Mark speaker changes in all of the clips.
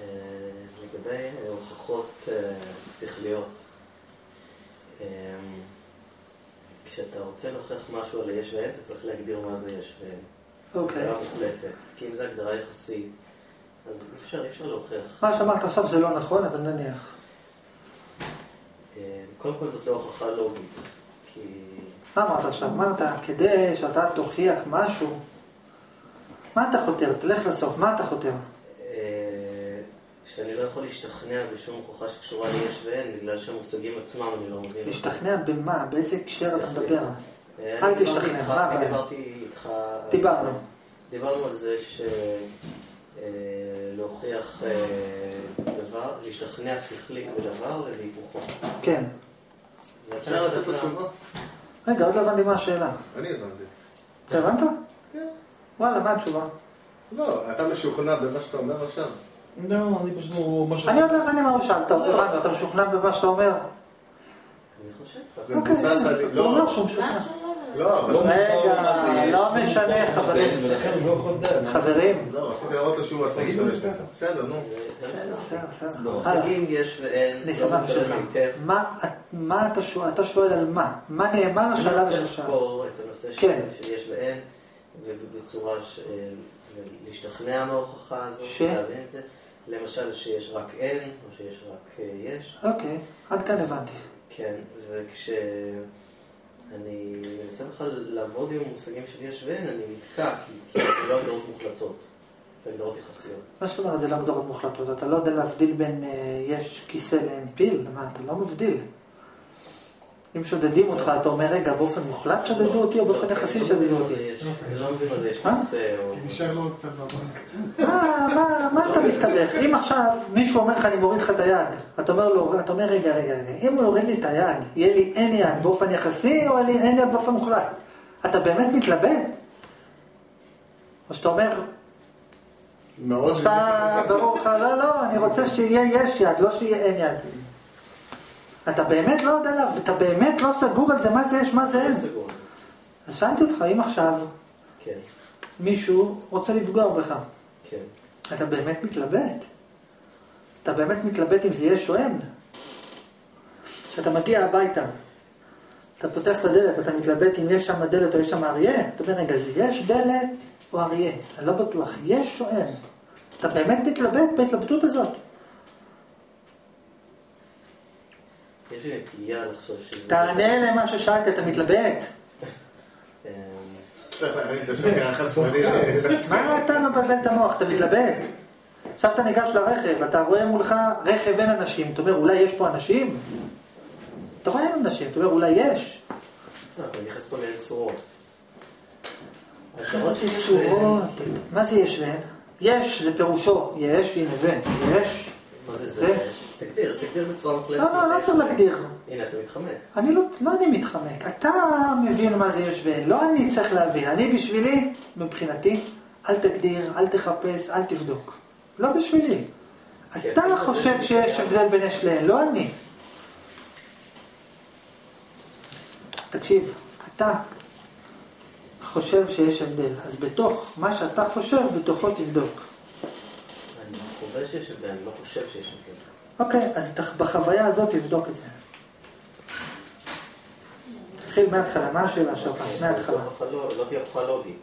Speaker 1: אה, לגבי הוכחות אה, שכליות, אה, כשאתה רוצה להוכיח משהו על יש ואין, אתה צריך להגדיר מה זה יש ואין.
Speaker 2: אוקיי.
Speaker 1: הגדרה מוחלטת. כי אם זו הגדרה יחסית, אז אי אפשר, אי אפשר להוכיח.
Speaker 2: מה שאמרת עכשיו זה לא נכון, אבל נניח.
Speaker 1: קודם כל זאת לא הוכחה לוגית. כי...
Speaker 2: מה אמרת עכשיו? אמרת, כדי שאתה תוכיח משהו, מה אתה חותר? תלך לסוף, מה אתה חותר?
Speaker 1: אה, שאני לא יכול להשתכנע בשום הוכחה שקשורה ליש ואין, בגלל שהמושגים עצמם אני לא מבין.
Speaker 2: להשתכנע במה? באיזה הקשר אתה. מדבר?
Speaker 1: אה,
Speaker 2: אל
Speaker 1: אני
Speaker 2: תשתכנע, מה
Speaker 1: אני
Speaker 2: הבעיה?
Speaker 1: דיברתי איתך...
Speaker 2: דיברנו.
Speaker 1: דיברנו על זה ש... אה, אה, דבר, להשתכנע שכלית בדבר ולהיפוכו.
Speaker 2: כן.
Speaker 1: ואפשר לתת
Speaker 3: לו תשובה?
Speaker 2: רגע, עוד לא הבנתי מה השאלה.
Speaker 3: אני הבנתי.
Speaker 2: אתה הבנת?
Speaker 3: כן.
Speaker 2: וואלה, מה התשובה?
Speaker 3: לא, אתה משוכנע במה שאתה אומר עכשיו?
Speaker 4: לא, אני פשוט לא...
Speaker 2: אני לא הבנתי מה הוא שאל. טוב, הבנו, אתה משוכנע במה שאתה אומר?
Speaker 1: אני חושב ככה.
Speaker 3: זה מבוסס על...
Speaker 2: הוא
Speaker 3: לא,
Speaker 2: אומר שהוא משוכנע.
Speaker 5: מה השאלה?
Speaker 3: לא.
Speaker 4: לא
Speaker 2: רגע, לא משנה, חברים.
Speaker 4: לא.
Speaker 2: חברים,
Speaker 3: לא, רציתי להראות לו שהוא
Speaker 4: לו
Speaker 3: משתמש בזה. בסדר, נו.
Speaker 2: בסדר, בסדר.
Speaker 4: לא.
Speaker 1: מושגים יש ואין,
Speaker 2: אני
Speaker 1: לא
Speaker 2: שמח שלך. מה- אתה שואל? אתה שואל על מה? מה נאמר
Speaker 1: אני
Speaker 2: השלב
Speaker 1: רוצה
Speaker 2: שלך?
Speaker 1: לחקור את הנושא של
Speaker 2: כן.
Speaker 1: יש ואין, ובצורה ש... להשתכנע מההוכחה הזאת? להבין את זה. למשל שיש רק אין, או שיש רק אה, יש.
Speaker 2: אוקיי, עד כאן הבנתי.
Speaker 1: כן, וכשאני מנסה בכלל לעבוד עם מושגים של יש ואין, אני נתקע, כי כי זה לא הגדרות מוחלטות, זה הגדרות יחסיות.
Speaker 2: מה זאת אומרת זה לא הגדרות מוחלטות? אתה לא יודע להבדיל בין אה, יש כיסא לאין פיל? מה, אתה לא מבדיל. אם שודדים אותך, אתה אומר, רגע, באופן מוחלט שדדו אותי או באופן
Speaker 1: לא,
Speaker 2: יחסי
Speaker 1: לא
Speaker 2: שדדו
Speaker 1: מה
Speaker 2: אותי?
Speaker 1: אני לא מבין מה זה יש
Speaker 2: אה?
Speaker 1: כיסא, או...
Speaker 6: כי נשאר לו עוד קצת בבנק.
Speaker 2: מה, מה, אתה מסתבך? אם עכשיו מישהו אומר לך, אני מוריד לך את היד, אתה אומר לו, אתה אומר, רגע, רגע, רגע, אם הוא יוריד לי את היד, יהיה לי אין יד באופן יחסי, או אין יד באופן מוחלט? אתה באמת מתלבט? או שאתה אומר,
Speaker 3: מאוד...
Speaker 2: או שאתה, ברור לך, לא, לא, אני רוצה שיהיה יש יד, לא שיהיה אין יד. אתה באמת לא יודע, אתה באמת לא סגור על זה, מה זה יש, מה זה אין. אז שאלתי אותך, אם עכשיו
Speaker 1: כן,
Speaker 2: מישהו רוצה לפגוע בך,
Speaker 1: כן.
Speaker 2: אתה באמת מתלבט? אתה באמת מתלבט אם זה יש או אין? כשאתה מגיע הביתה, אתה פותח את הדלת, אתה מתלבט אם יש שם דלת או יש שם אריה? אתה אומר, רגע, יש דלת או אריה? אני לא בטוח, יש או אין? אתה באמת מתלבט בהתלבטות הזאת?
Speaker 1: יש לי נטייה לחשוב שזה...
Speaker 2: תענה למה ששאלתי, אתה מתלבט?
Speaker 1: אה,
Speaker 3: צריך להכניס את השקר החשמלי.
Speaker 2: מה אתה מבלבל את המוח? אתה מתלבט? עכשיו אתה ניגש לרכב, אתה רואה מולך רכב אין אנשים, אתה אומר אולי יש פה אנשים? אתה רואה אין אנשים, אתה אומר אולי יש.
Speaker 1: לא, אני נכנס פה לאין צורות.
Speaker 2: הגדרות צורות, מה זה יש ואין? יש זה פירושו, יש, הנה זה, יש.
Speaker 1: מה זה
Speaker 2: זה?
Speaker 1: זה? תגדיר, תגדיר בצורה מוחלטת.
Speaker 2: לא, לא, לא צריך להגדיר.
Speaker 1: הנה, אתה מתחמק.
Speaker 2: אני לא, לא אני מתחמק, אתה מבין מה זה יש ואין, לא אני צריך להבין. אני בשבילי, מבחינתי, אל תגדיר, אל תחפש, אל תבדוק. לא בשבילי. אתה חושב שיש הבדל בין יש לאין, לא אני. תקשיב, אתה חושב שיש הבדל, אז בתוך מה שאתה חושב, בתוכו תבדוק.
Speaker 1: אני חווה שיש הבדל, אני לא חושב שיש הבדל.
Speaker 2: אוקיי, אז בחוויה הזאת תבדוק את זה. תתחיל מההתחלה, מה השאלה שלך? מההתחלה.
Speaker 1: לא תהיה הוכחה- לא תהיה הוכחה לוגית.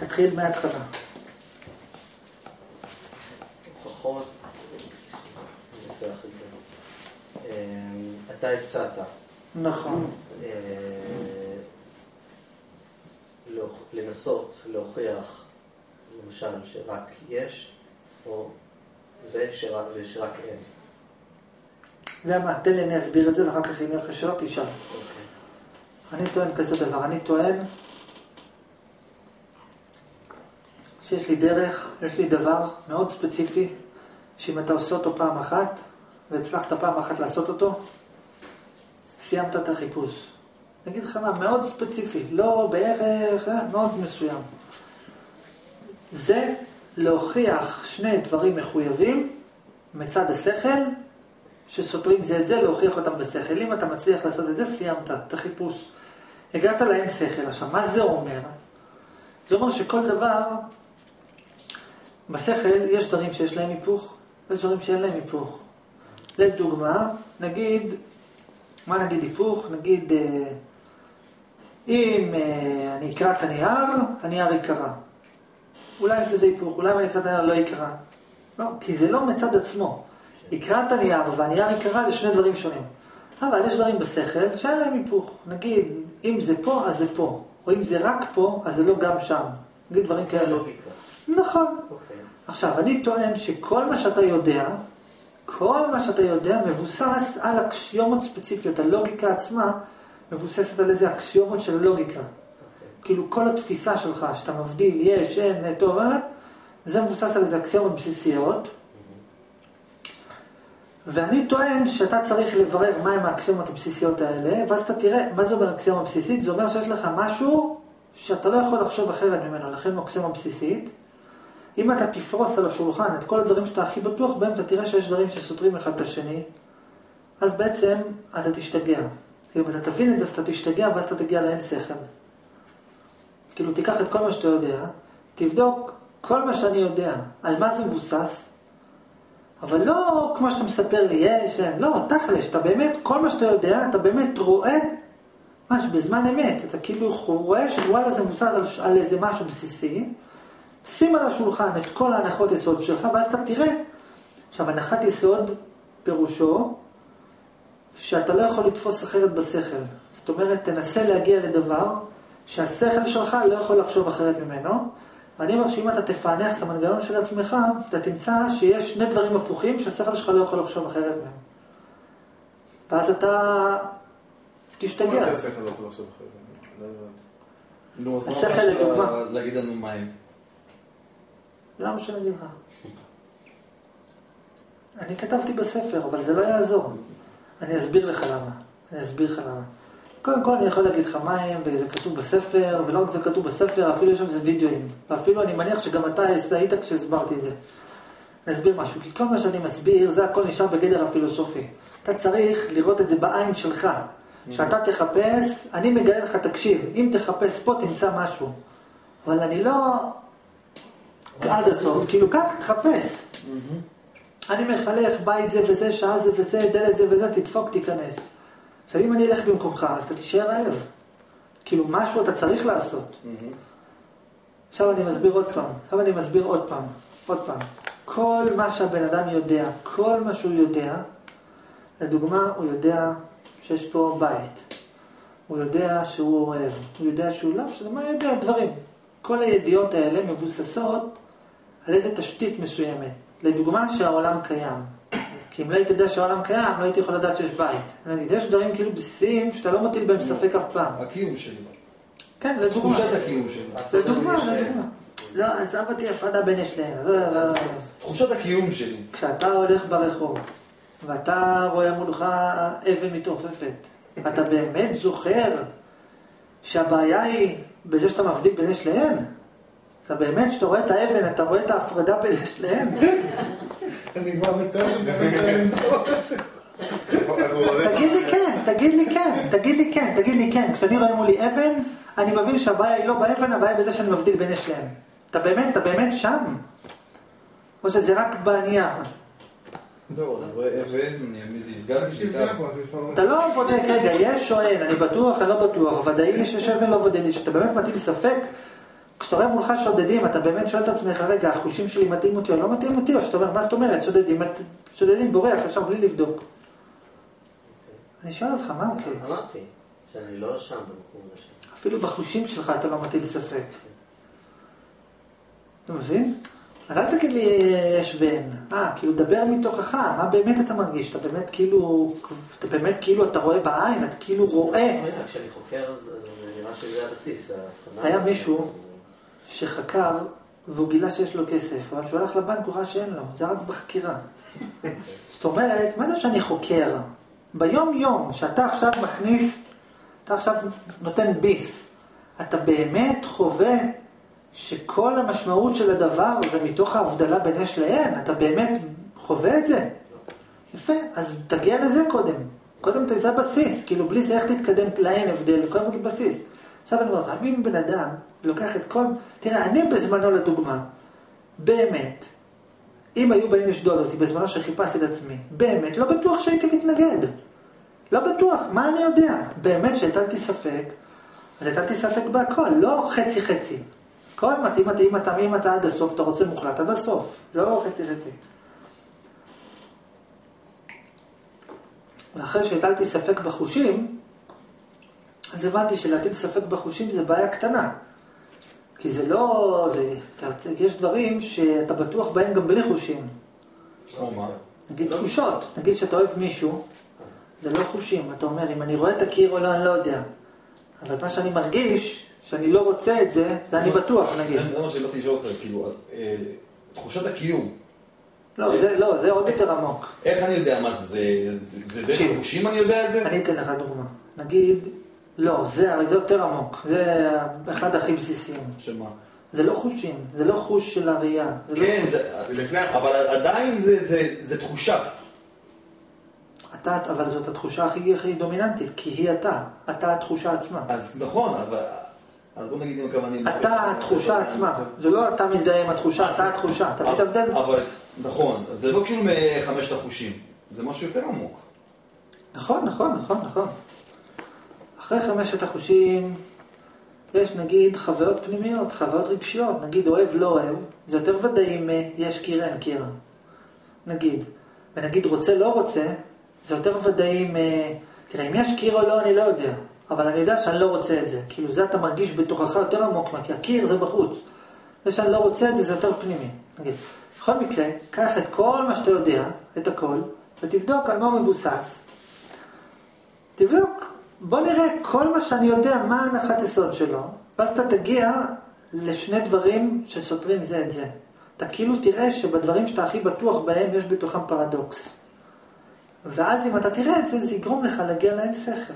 Speaker 2: תתחיל מההתחלה.
Speaker 1: הוכחות. אמ, אתה הצעת.
Speaker 2: נכון.
Speaker 1: אה, לנסות להוכיח, למשל, שרק יש, או ושרק, ושרק אין.
Speaker 2: אתה יודע מה, תן לי אני אסביר את זה, ואחר כך אם יהיה לך שאלות, תשאל.
Speaker 1: אוקיי.
Speaker 2: אני טוען כזה דבר, אני טוען שיש לי דרך, יש לי דבר מאוד ספציפי, שאם אתה עושה אותו פעם אחת, והצלחת פעם אחת לעשות אותו, סיימת את החיפוש. אני אגיד לך מה, מאוד ספציפי, לא בערך, אה, מאוד מסוים. זה להוכיח שני דברים מחויבים מצד השכל, שסותרים זה את זה, להוכיח אותם בשכל. אם אתה מצליח לעשות את זה, סיימת את החיפוש. הגעת לאין שכל. עכשיו, מה זה אומר? זה אומר שכל דבר בשכל יש דברים שיש להם היפוך, ויש דברים שאין להם היפוך. לדוגמה, נגיד, מה נגיד היפוך? נגיד, אה, אם אה, אני אקרא את הנייר, הנייר ייקרא. אולי יש לזה היפוך, אולי אני אקרא את הנייר לא יקרא. לא, כי זה לא מצד עצמו. יקרא את הנייר והנייר יקרא זה שני דברים שונים. אבל יש דברים בשכל שאין להם היפוך. נגיד, אם זה פה, אז זה פה. או אם זה רק פה, אז זה לא גם שם. נגיד דברים כאלה.
Speaker 1: הלוגיקה.
Speaker 2: נכון.
Speaker 1: אוקיי.
Speaker 2: עכשיו, אני טוען שכל מה שאתה יודע, כל מה שאתה יודע מבוסס על אקסיומות ספציפיות. הלוגיקה עצמה מבוססת על איזה אקסיומות של לוגיקה. כאילו כל התפיסה שלך, שאתה מבדיל, יש, אין, טוב, אה, זה מבוסס על איזה אקסיומות בסיסיות. ואני טוען שאתה צריך לברר מהם האקסיומות הבסיסיות האלה, ואז אתה תראה, מה זה אומר אקסיומה בסיסית? זה אומר שיש לך משהו שאתה לא יכול לחשוב אחרת ממנו, לכן אקסיומה בסיסית. אם אתה תפרוס על השולחן את כל הדברים שאתה הכי בטוח בהם, אתה תראה שיש דברים שסותרים אחד את השני, אז בעצם אתה תשתגע. אם אתה תבין את זה, אז אתה תשתגע, ואז אתה תגיע לאין שכל. כאילו, תיקח את כל מה שאתה יודע, תבדוק כל מה שאני יודע, על מה זה מבוסס, אבל לא כמו שאתה מספר לי, יש, אין, לא, תכל'ס, אתה באמת, כל מה שאתה יודע, אתה באמת רואה, ממש בזמן אמת, אתה כאילו רואה שוואלה זה מבוסס על, על איזה משהו בסיסי, שים על השולחן את כל ההנחות יסוד שלך, ואז אתה תראה. עכשיו, הנחת יסוד, פירושו, שאתה לא יכול לתפוס אחרת בשכל. זאת אומרת, תנסה להגיע לדבר שהשכל שלך לא יכול לחשוב אחרת ממנו. ואני אומר שאם אתה תפענח את המנגנון של עצמך, אתה תמצא שיש שני דברים הפוכים שהשכל שלך לא יכול לחשוב אחרת מהם. ואז אתה תשתגע.
Speaker 3: מה זה השכל לא? לא.
Speaker 4: נו, אז מה
Speaker 2: לדוגמה.
Speaker 4: להגיד לנו מים?
Speaker 2: למה שאני אגיד לך? אני כתבתי בספר, אבל זה לא יעזור. אני אסביר לך למה. אני אסביר לך למה. קודם כל אני יכול להגיד לך מים, וזה כתוב בספר, ולא רק זה כתוב בספר, אפילו יש על זה וידאוים. ואפילו אני מניח שגם אתה היית כשהסברתי את זה. אני אסביר משהו, כי כל מה שאני מסביר, זה הכל נשאר בגדר הפילוסופי. אתה צריך לראות את זה בעין שלך. כשאתה תחפש, אני מגלה לך, תקשיב, אם תחפש פה תמצא משהו. אבל אני לא עד הסוף, כאילו קח, תחפש. אני מחלך בית זה וזה, שעה זה וזה, דלת זה וזה, תדפוק, תיכנס. עכשיו אם אני אלך במקומך, אז אתה תישאר רעב. כאילו משהו אתה צריך לעשות. עכשיו אני מסביר עוד פעם, עכשיו אני מסביר עוד פעם, עוד פעם. כל מה שהבן אדם יודע, כל מה שהוא יודע, לדוגמה, הוא יודע שיש פה בית. הוא יודע שהוא אוהב, הוא יודע שהוא לא משנה, מה יודע? דברים. כל הידיעות האלה מבוססות על איזה תשתית מסוימת. לדוגמה, שהעולם קיים. כי אם לא הייתי יודע שהעולם קיים, לא הייתי יכול לדעת שיש בית. נגיד, יש דברים כאילו בסיסיים שאתה לא מטיל בהם ספק אף פעם.
Speaker 4: הקיום שלי.
Speaker 2: כן, לדוגמה.
Speaker 4: תחושת הקיום שלי.
Speaker 2: לדוגמה, לדוגמה. לא, עזב אותי הפרדה בין יש זה-
Speaker 4: תחושת הקיום שלי.
Speaker 2: כשאתה הולך ברחוב, ואתה רואה מולך אבן מתעופפת, אתה באמת זוכר שהבעיה היא בזה שאתה מבדיל בין יש לאם? אתה באמת, כשאתה רואה את האבן, אתה רואה את ההפרדה בין יש לאם?
Speaker 4: אני כבר מתאר שבאמת אני מתאר.
Speaker 2: תגיד לי כן, תגיד לי כן, תגיד לי כן, תגיד לי כן. כשאני רואה מולי אבן, אני מבין שהבעיה היא לא באבן, הבעיה היא בזה שאני מבדיל בין יש לאם. אתה באמת, אתה באמת שם? או שזה רק בנייר?
Speaker 3: אז לפעמים-
Speaker 2: אתה לא בודק, רגע, יש או אין, אני בטוח, אני לא בטוח, ודאי שיש אבן, לא ודאי לי, שאתה באמת מטיל ספק, כשאתה רואה מולך שודדים, אתה באמת שואל את עצמך, רגע, החושים שלי מתאים אותי או לא מתאים אותי, או שאתה אומר, מה זאת אומרת, שודדים, שודדים בורח ישר בלי לבדוק. אני שואל אותך, מה אוקיי?
Speaker 1: אמרתי שאני לא שם במקום הזה.
Speaker 2: אפילו בחושים שלך אתה לא מטיל ספק. אתה מבין? אז אל תגיד לי יש ואין. אה, כאילו דבר מתוכך, מה באמת אתה מרגיש? אתה באמת כאילו, אתה באמת כאילו אתה רואה בעין, אתה כאילו רואה.
Speaker 1: כשאני חוקר אז נראה שזה הבסיס.
Speaker 2: היה. מישהו שחקר והוא גילה שיש לו כסף, אבל כשהוא הלך לבנק הוא ראה שאין לו, זה רק בחקירה. זאת אומרת, מה זה שאני חוקר? ביום יום שאתה עכשיו מכניס, אתה עכשיו נותן ביס, אתה באמת חווה שכל המשמעות של הדבר זה מתוך ההבדלה בין יש לאין, אתה באמת חווה את זה? יפה, אז תגיע לזה קודם. קודם זה הבסיס, כאילו בלי זה איך תתקדם לאין הבדל, קודם כל בסיס. עכשיו אני אומר לך, אם בן אדם לוקח את כל... תראה, אני בזמנו לדוגמה, באמת, אם היו באים לשדוד אותי בזמנו שחיפשתי את עצמי, באמת, לא בטוח שהייתי מתנגד. לא בטוח, מה אני יודע? באמת שהטלתי ספק, אז הטלתי ספק בהכל, לא חצי חצי. כל מה, אם אתה, אם אתה, עד הסוף, אתה רוצה מוחלט עד הסוף, לא חצי חצי. ואחרי שהטלתי ספק בחושים, אז הבנתי שלהטיל ספק בחושים זה בעיה קטנה. כי זה לא... זה, יש דברים שאתה בטוח בהם גם בלי חושים.
Speaker 3: או מה?
Speaker 2: נגיד תחושות, נגיד שאתה אוהב מישהו, זה לא חושים. אתה אומר, אם אני רואה את הקיר או לא, אני לא יודע. אבל מה שאני מרגיש, שאני לא רוצה את זה, זה אני בטוח, נגיד.
Speaker 3: זה מה שבאתי לשאול אותך, כאילו, אה, תחושת הקיום,
Speaker 2: לא, זה לא, זה עוד יותר עמוק.
Speaker 3: איך אני יודע מה זה? זה- דרך. החושים אני יודע את זה?
Speaker 2: אני אתן לך דוגמה. נגיד, לא, זה זה יותר עמוק. זה אחד הכי בסיסיים.
Speaker 3: שמה?
Speaker 2: זה לא חושים, זה לא חוש של הראייה. לא
Speaker 3: כן,
Speaker 2: חוש-
Speaker 3: זה-
Speaker 4: לפני.
Speaker 3: אבל עדיין זה- זה- זה תחושה.
Speaker 2: אתה, אבל זאת התחושה הכי, הכי דומיננטית, כי היא אתה. אתה התחושה עצמה.
Speaker 3: אז נכון, אבל... אז בוא נגיד אם כמה אני...
Speaker 2: אתה התחושה עצמה. זה לא אתה מזדהה עם התחושה, אתה התחושה. אתה מבין את?
Speaker 3: אבל, נכון, זה לא כאילו מחמשת החושים, זה משהו יותר עמוק.
Speaker 2: נכון, נכון, נכון, נכון. אחרי חמשת החושים, יש נגיד חוויות פנימיות, חוויות רגשיות, נגיד אוהב, לא אוהב, זה יותר ודאי אם אה, יש קיר, אין קיר. נגיד. ונגיד רוצה, לא רוצה, זה יותר ודאי אם... אה, תראה, אם יש קיר או לא, אני לא יודע. אבל אני יודע שאני לא רוצה את זה. כאילו, זה אתה מרגיש בתוכך יותר עמוק, כי הקיר זה בחוץ. זה שאני לא רוצה את זה, זה יותר פנימי. נגיד, בכל מקרה, קח את כל מה שאתה יודע, את הכל, ותבדוק על מה מבוסס. תבדוק, בוא נראה כל מה שאני יודע, מה ההנחת יסוד שלו, ואז אתה תגיע לשני דברים שסותרים זה את זה. אתה כאילו תראה שבדברים שאתה הכי בטוח בהם יש בתוכם פרדוקס. ואז אם אתה תראה את זה, זה יגרום לך להגיע לאין שכל.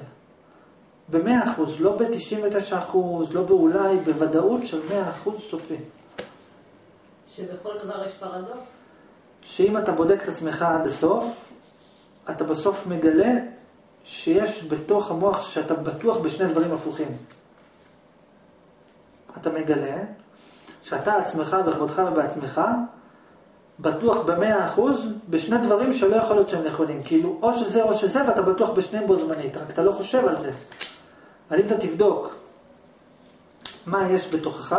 Speaker 2: במאה אחוז, לא ב-99 אחוז, לא באולי, בוודאות של מאה אחוז סופי.
Speaker 5: שבכל דבר יש פרדוקס?
Speaker 2: שאם אתה בודק את עצמך עד הסוף, אתה בסוף מגלה שיש בתוך המוח שאתה בטוח בשני דברים הפוכים. אתה מגלה שאתה עצמך, בכבודך ובעצמך, בטוח במאה אחוז בשני דברים שלא יכול להיות שהם נכונים. כאילו, או שזה או שזה, ואתה בטוח בשניהם בו זמנית, רק אתה לא חושב על זה. אבל אם אתה תבדוק מה יש בתוכך,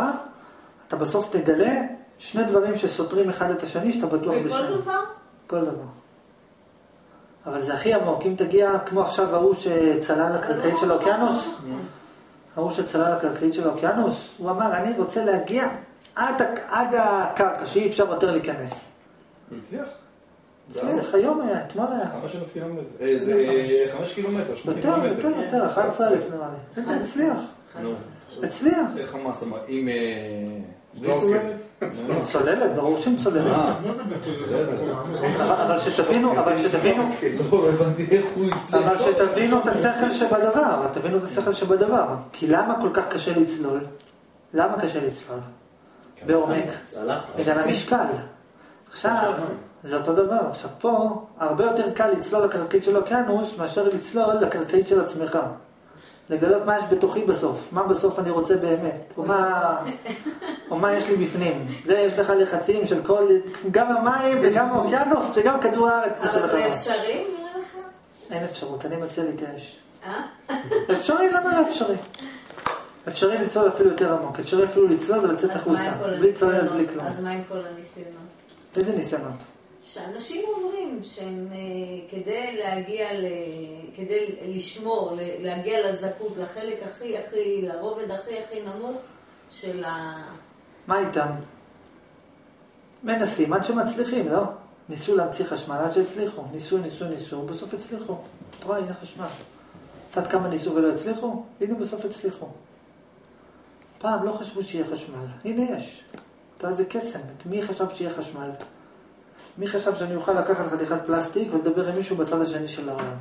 Speaker 2: אתה בסוף תגלה שני דברים שסותרים אחד את השני, שאתה בטוח
Speaker 5: בכל
Speaker 2: בשניהם.
Speaker 5: דבר?
Speaker 2: כל דבר. אבל זה הכי עמוק, אם תגיע כמו עכשיו ההוא שצלל לקרקעית של האוקיינוס, ההוא שצלל לקרקעית של האוקיינוס, הוא אמר, אני רוצה להגיע עד, הק- עד הקרקע, שאי אפשר יותר להיכנס.
Speaker 3: הוא הצליח?
Speaker 2: הצליח, היום היה, אתמול היה.
Speaker 3: חמש אלף קילומטר. אה, זה חמש קילומטר, שמונה
Speaker 2: יותר,
Speaker 3: קילומטר.
Speaker 2: יותר, יותר, 11 אלף נראה לי. הצליח. הצליח.
Speaker 3: איך המס אמר? עם... צוללת?
Speaker 2: ברור שעם צוללת.
Speaker 3: אה.
Speaker 2: אבל שתבינו, אבל שתבינו,
Speaker 3: לא, לא.
Speaker 2: אבל שתבינו את השכל שבדבר, תבינו את השכל שבדבר. כי למה כל כך קשה לצלול? למה קשה לצלול? בעומק.
Speaker 1: צלח.
Speaker 2: בגלל המשקל. עכשיו, זה אותו דבר. עכשיו פה, הרבה יותר קל לצלול לקרקעית של אוקיינוס מאשר לצלול לקרקעית של עצמך. לגלות מה יש בתוכי בסוף, מה בסוף אני רוצה באמת, או מה, או מה יש לי בפנים. זה יש לך לחצים של כל, גם המים וגם האוקיינוס וגם כדור הארץ.
Speaker 5: אבל זה. אפשרי, נראה לך?
Speaker 2: אין אפשרות, אני מציע להתייאש.
Speaker 5: אה?
Speaker 2: אפשרי, למה לא אפשרי? אפשרי לצלול אפילו יותר עמוק, אפשרי אפילו לצלול ולצאת החוצה, בלי צוללת? בלי כלום.
Speaker 5: אז מה עם כל הניסיונות?
Speaker 2: איזה ניסיונות?
Speaker 5: שאנשים אומרים שהם אה, כדי להגיע, ל... כדי לשמור, להגיע לזכות, לחלק הכי הכי, לרובד הכי הכי נמוך של ה...
Speaker 2: מה איתם? מנסים עד שמצליחים, לא? ניסו להמציא חשמל עד שהצליחו. ניסו, ניסו, ניסו, בסוף הצליחו. אתה רואה, הנה חשמל. את יודעת כמה ניסו ולא הצליחו? הנה בסוף הצליחו. פעם לא חשבו שיהיה חשמל. הנה יש. אתה יודע, זה קסם. מי חשב שיהיה חשמל? מי חשב שאני אוכל לקחת חתיכת פלסטיק ולדבר עם מישהו בצד השני של העולם?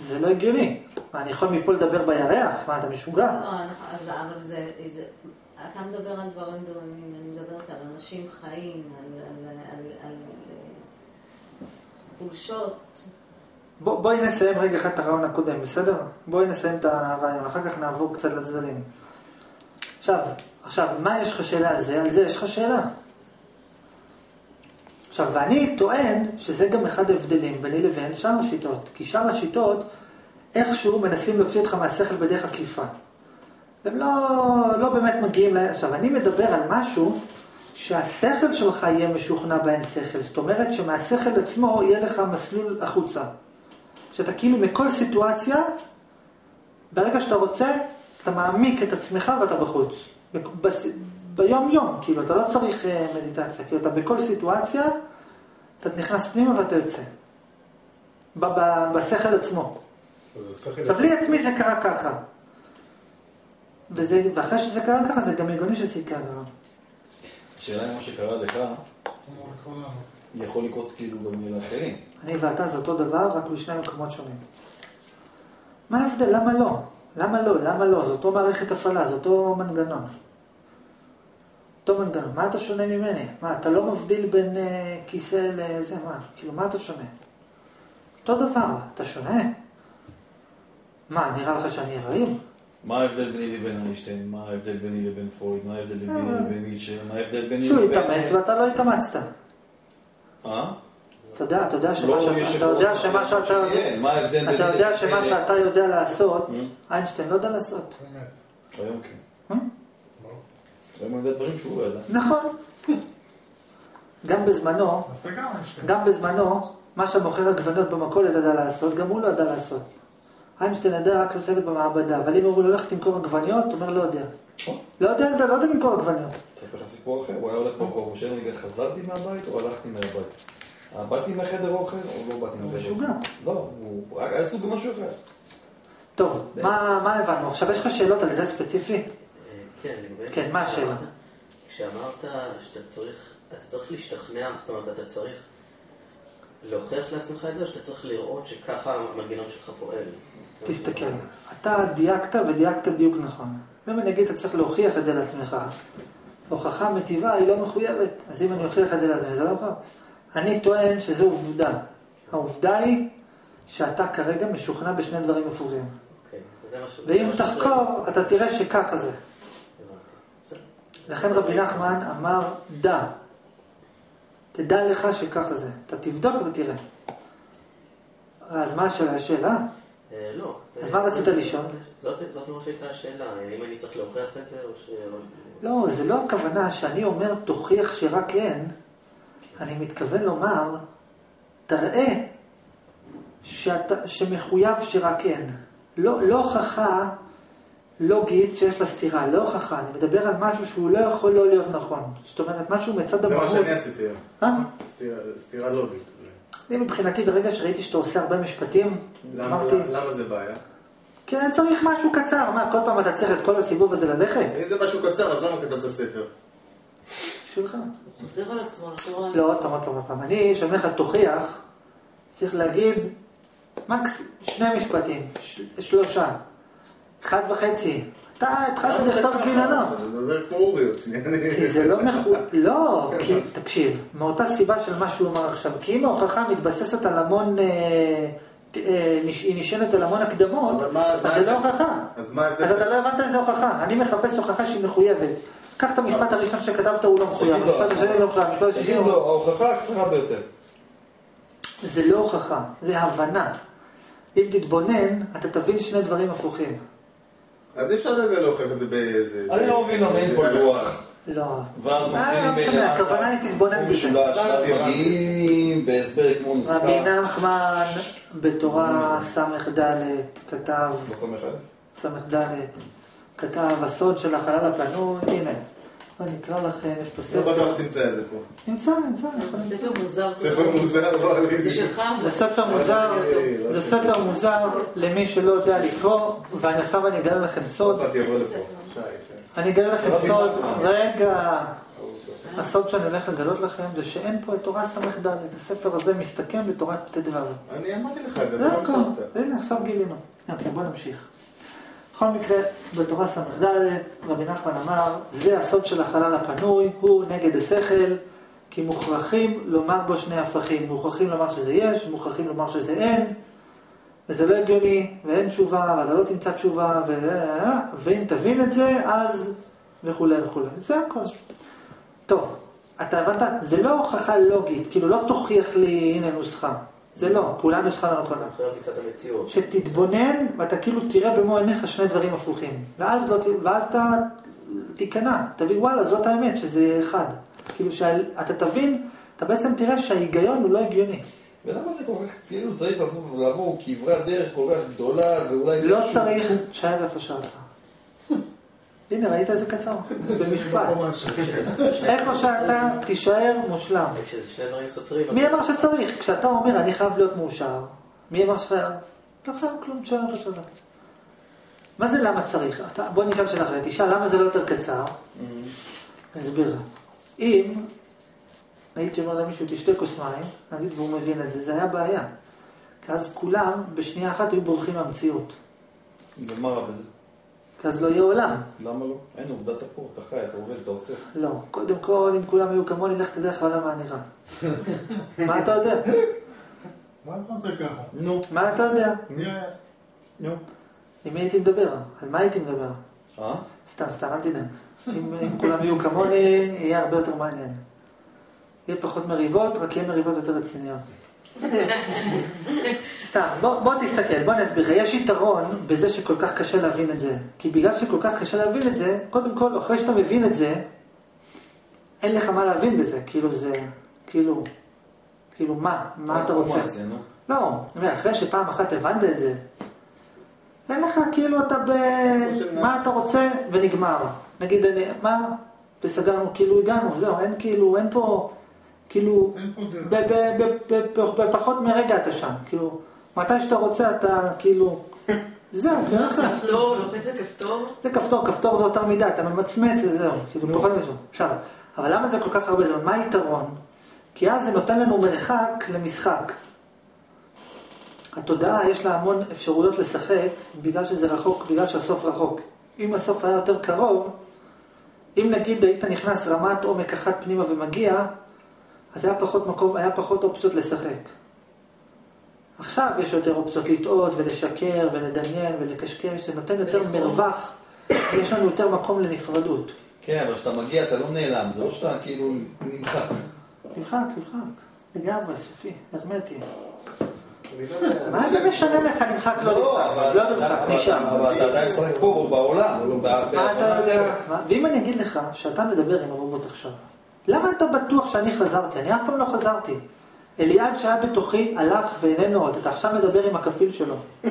Speaker 2: זה לא הגיוני. מה, אני יכול מפה לדבר בירח? מה, אתה משוגע?
Speaker 5: לא, אז- אבל זה. אתה מדבר על דברים דומים, אני מדברת על אנשים חיים, על, אה, חולשות.
Speaker 2: בוא, בואי נסיים רגע אחד את הרעיון הקודם, בסדר? בואי נסיים את הרעיון, אחר כך נעבור קצת לצדדים. עכשיו, עכשיו, מה יש לך שאלה על זה? על זה יש לך שאלה. עכשיו, ואני טוען שזה גם אחד ההבדלים ביני לבין שאר השיטות. כי שאר השיטות, איכשהו מנסים להוציא אותך מהשכל בדרך עקיפה. הם לא, לא באמת מגיעים ל... עכשיו, אני מדבר על משהו שהשכל שלך יהיה משוכנע באין שכל. זאת אומרת שמהשכל עצמו יהיה לך מסלול החוצה. שאתה כאילו מכל סיטואציה, ברגע שאתה רוצה, אתה מעמיק את עצמך ואתה בחוץ. בס- ביום יום, כאילו, אתה לא צריך אה, מדיטציה, כאילו, אתה בכל סיטואציה, אתה נכנס פנימה ואתה יוצא. בשכל עצמו. עכשיו, לי עצמי זה קרה ככה. וזה, ואחרי שזה קרה ככה, זה גם הגיוני שזה יקרה ככה.
Speaker 3: השאלה אם מה שקרה לך, יכול לקרות כאילו גם לאחרים.
Speaker 2: אני ואתה זה אותו דבר, רק בשני מקומות שונים. מה ההבדל? למה לא? למה לא? למה לא? זה אותו מערכת הפעלה, זה אותו מנגנון. אותו מנגנון. מה אתה שונה ממני? מה, אתה לא מבדיל בין אה, כיסא לזה? מה? כאילו, מה אתה שונה? אותו דבר, אתה שונה? מה, נראה לך שאני אלוהים?
Speaker 3: מה ההבדל ביני לבין איינשטיין? מה ההבדל ביני לבין פרויד? מה ההבדל ביני לבין ניטשה? מה ההבדל ביני
Speaker 2: שהוא
Speaker 3: לבין...
Speaker 2: התאמץ ואתה לא התאמצת.
Speaker 3: אה?
Speaker 2: אתה יודע, אתה יודע שמה
Speaker 3: לא,
Speaker 2: שאתה, יודע שמה שאתה,
Speaker 3: שיהיה. מה ההבדל ביני
Speaker 2: אתה יודע שמה? שאתה יודע לעשות,
Speaker 3: Mm.
Speaker 2: איינשטיין לא יודע לעשות.
Speaker 3: היום כן. היום אני יודע דברים שהוא לא ידע.
Speaker 2: נכון. גם בזמנו,
Speaker 4: גם
Speaker 2: בזמנו, מה שהמוכר עגבניות במכולת ידע לעשות, גם הוא לא ידע לעשות. איינשטיין ידע רק לשבת במעבדה, אבל אם אמרו לו ללכת למכור עגבניות, הוא אומר לא יודע.
Speaker 3: נכון.
Speaker 2: לא יודע, לא יודע למכור עגבניות.
Speaker 3: זה לך סיפור אחר, הוא היה הולך ברחוב, ושאלה רגע, חזרתי מהבית או הלכתי מהבית? אה, באתי מהחדר אוכל או לא באתי
Speaker 2: הוא
Speaker 3: מהחדר
Speaker 2: משוגע.
Speaker 3: לא, הוא רק היה עסוק במשהו אחר.
Speaker 2: טוב, מה מה הבנו? עכשיו יש לך שאלות על זה ספציפי?
Speaker 1: כן.
Speaker 2: כן, מה השאלה?
Speaker 1: כשאמרת שאתה צריך, אתה צריך להשתכנע, זאת אומרת, אתה צריך להוכיח לעצמך את זה, או שאתה צריך לראות שככה המנגנון שלך פועל?
Speaker 2: תסתכל, אתה דייקת ודייקת דיוק נכון. אם אני אגיד אתה צריך להוכיח את זה לעצמך, הוכחה מטיבה היא לא מחויבת, אז אם אני אוכיח את זה לעצמי, זה לא מחויב. אני טוען שזו עובדה. העובדה היא שאתה כרגע משוכנע בשני דברים הפוכים.
Speaker 1: אוקיי, זה משהו...
Speaker 2: ואם. תחקור, אתה תראה שככה זה. לכן רבי נחמן אמר, דע. תדע לך שככה זה. אתה תבדוק ותראה. אז מה השאלה?
Speaker 1: אה, לא.
Speaker 2: אז מה רצית לשאול?
Speaker 1: זאת ממש הייתה השאלה, אם אני צריך להוכיח את זה, או ש...
Speaker 2: לא, זה לא הכוונה שאני אומר תוכיח שרק אין, אני מתכוון לומר, תראה שמחויב שרק אין. לא, לא הוכחה לוגית שיש לה סתירה, לא הוכחה, אני מדבר על משהו שהוא לא יכול לא להיות נכון. זאת אומרת, משהו מצד
Speaker 4: זה מה
Speaker 2: המהות.
Speaker 4: שאני עשיתי.
Speaker 2: אה?
Speaker 4: סתירה- סתירה לוגית.
Speaker 2: אני מבחינתי, ברגע שראיתי שאתה עושה הרבה משפטים,
Speaker 4: למה
Speaker 2: אמרתי,
Speaker 4: למה זה בעיה?
Speaker 2: כן, צריך משהו קצר, מה, כל פעם אתה צריך את כל הסיבוב הזה ללכת?
Speaker 4: אם זה משהו קצר, אז למה כתבת ספר?
Speaker 2: שלך.
Speaker 5: הוא חוזר על עצמו, לתורה.
Speaker 2: לא, עוד פעם, עוד פעם, עוד פעם. אני, כשאני אומר לך תוכיח, צריך להגיד מקס שני משפטים, ש- שלושה, אחד וחצי. אתה התחלת לכתוב קהילנות.
Speaker 4: זה מדבר כמו אוריות.
Speaker 2: כי זה לא מחו... לא, כי, תקשיב, מאותה סיבה של מה שהוא אמר עכשיו, כי אם ההוכחה מתבססת על המון, אה, אה, היא נשענת על המון הקדמות, אז זה לא? הוכחה.
Speaker 4: אז
Speaker 2: אתה לא הבנת איזה הוכחה. אני מחפש הוכחה שהיא מחויבת. קח את המשפט הראשון שכתבת, הוא לא מחויב. המשפט השני לא מחויב. המשפט השני.
Speaker 3: לו, ההוכחה הקצרה ביותר.
Speaker 2: זה לא הוכחה, זה הבנה. אם תתבונן, אתה תבין שני דברים הפוכים.
Speaker 4: אז אי אפשר להוכיח את זה באיזה...
Speaker 3: אני לא מבין למה אין פה לוח.
Speaker 2: לא.
Speaker 3: ואז
Speaker 2: אה,
Speaker 3: מתחילים
Speaker 2: לא משנה, הכוונה היא תתבונן בזה.
Speaker 3: משולש, ואז מגיעים בהסבר כמו
Speaker 2: רבי. נחמן בתורה ס"ד כתב,
Speaker 3: לא עליו.
Speaker 2: ס"ד, כתב הסוד של החלל הפנוי, הנה, אני אקרא לכם, יש פה
Speaker 4: לא בטוח
Speaker 2: ספר,
Speaker 4: שתמצא את זה פה.
Speaker 2: נמצא, נמצא.
Speaker 5: ספר מוזר.
Speaker 4: ספר מוזר, לא על
Speaker 5: זה. שלך?
Speaker 2: זה ספר מוזר, זה ספר מוזר למי שלא יודע לקרוא, ועכשיו אני אגלה לכם סוד,
Speaker 4: כן.
Speaker 2: אני אגלה לכם
Speaker 3: רבי
Speaker 2: סוד. רגע, הסוד שאני הולך לגלות לכם זה שאין פה את תורה ס"ד, הספר הזה מסתכם בתורת ט"ו.
Speaker 4: אני אמרתי לך את זה,
Speaker 2: זה
Speaker 4: לא
Speaker 2: הכל,
Speaker 4: חשבת.
Speaker 2: הנה עכשיו גילינו. אוקיי, בוא נמשיך. בכל מקרה, בתורה ס"ד, רבי נחמן אמר, זה הסוד של החלל הפנוי, הוא נגד השכל, כי מוכרחים לומר בו שני הפכים. מוכרחים לומר שזה יש, מוכרחים לומר שזה אין, וזה לא הגיוני, ואין תשובה, ואתה לא תמצא תשובה, ו... ואם תבין את זה, אז וכולי וכולי. זה הכל. טוב, אתה הבנת? זה לא הוכחה לוגית, כאילו לא תוכיח לי, הנה נוסחה. זה לא, כולה נוסחה לא נכונה.
Speaker 1: זה אחר מצד המציאות.
Speaker 2: שתתבונן ואתה כאילו תראה במו עיניך שני דברים הפוכים. ואז, לא, ואז אתה תיכנע, תבין וואלה זאת האמת שזה אחד. כאילו שאתה תבין, אתה בעצם תראה שההיגיון הוא לא הגיוני.
Speaker 3: ולמה זה כל כך, כאילו צריך לעשות ולעבור כברת דרך כל כך גדולה, ואולי...
Speaker 2: לא
Speaker 3: משהו-
Speaker 2: צריך, תשאר איפה שאלת. הנה ראית איזה קצר? במשפט. איפה שאתה תישאר מושלם. מי אמר שצריך? כשאתה אומר אני חייב להיות מאושר, מי אמר ש... לא חייב כלום, תשאר איפה שאתה. מה זה למה צריך? בוא נשאל שאלה אחרת, תשאל למה זה לא יותר קצר? אני אסביר לך. אם הייתי אומר למישהו תשתה כוס מים, נגיד והוא מבין את זה, זה היה בעיה. כי אז כולם בשנייה אחת היו בורחים מהמציאות.
Speaker 3: ומה רע בזה?
Speaker 2: כי אז לא יהיה עולם.
Speaker 3: למה לא? אין עובדה אתה פה, אתה חי, אתה עובד, אתה עושה.
Speaker 2: לא. קודם כל, אם כולם היו כמוני, לך תדע איך העולם היה נראה. מה אתה יודע?
Speaker 4: מה אתה עושה ככה?
Speaker 3: נו,
Speaker 2: מה אתה יודע?
Speaker 3: נו.
Speaker 2: עם מי הייתי מדבר? על מה הייתי מדבר?
Speaker 3: אה?
Speaker 2: סתם, סתם, אל תדאג. אם כולם יהיו כמוני, יהיה הרבה יותר מעניין. יהיה פחות מריבות, רק יהיה מריבות יותר רציניות. סתם, בוא, בוא תסתכל, בוא אני אסביר לך. יש יתרון בזה שכל כך קשה להבין את זה. כי בגלל שכל כך קשה להבין את זה, קודם כל, אחרי שאתה מבין את זה, אין לך מה להבין בזה. כאילו זה, כאילו, כאילו מה? מה אתה רוצה?
Speaker 3: נו.
Speaker 2: לא, אומר, אחרי שפעם אחת הבנת את זה, אין לך כאילו אתה ב... מה אתה רוצה ונגמר. נגיד, מה? וסגרנו, כאילו הגענו, זהו, אין כאילו, אין פה, כאילו,
Speaker 4: אין פה דרך.
Speaker 2: ב- ב- ב- ב- ב- בפחות מרגע אתה שם, כאילו, מתי שאתה רוצה אתה כאילו, זהו, כאילו,
Speaker 6: כפתור, לוחצת כפתור.
Speaker 2: זה כפתור, כפתור זה יותר מדי, אתה ממצמץ וזהו, כאילו פחות מזה. עכשיו, אבל למה זה כל כך הרבה זמן? מה היתרון? כי אז זה נותן לנו מרחק למשחק. התודעה יש לה המון אפשרויות לשחק בגלל שזה רחוק, בגלל שהסוף רחוק. אם הסוף היה יותר קרוב, אם נגיד היית נכנס רמת עומק אחת פנימה ומגיע, אז היה פחות מקום, היה פחות אופציות לשחק. עכשיו יש יותר אופציות לטעות ולשקר ולדמיין ולקשקש, זה נותן יותר מרווח, יש לנו יותר מקום לנפרדות.
Speaker 3: כן, אבל כשאתה מגיע אתה לא נעלם, זה לא שאתה כאילו נמחק.
Speaker 2: נמחק, נמחק, לגמרי, סופי, הרמטי. מה זה משנה לך נמחק לא נמחק? לא נמחק,
Speaker 3: אבל-
Speaker 2: נשאר.
Speaker 3: אבל אתה עדיין משחק פה בעולם.
Speaker 2: מה? ואם אני אגיד לך שאתה מדבר עם הרובוט עכשיו, למה אתה בטוח שאני חזרתי? אני אף פעם לא חזרתי. אליעד שהיה בתוכי הלך ואיננו עוד, אתה עכשיו מדבר עם הכפיל שלו.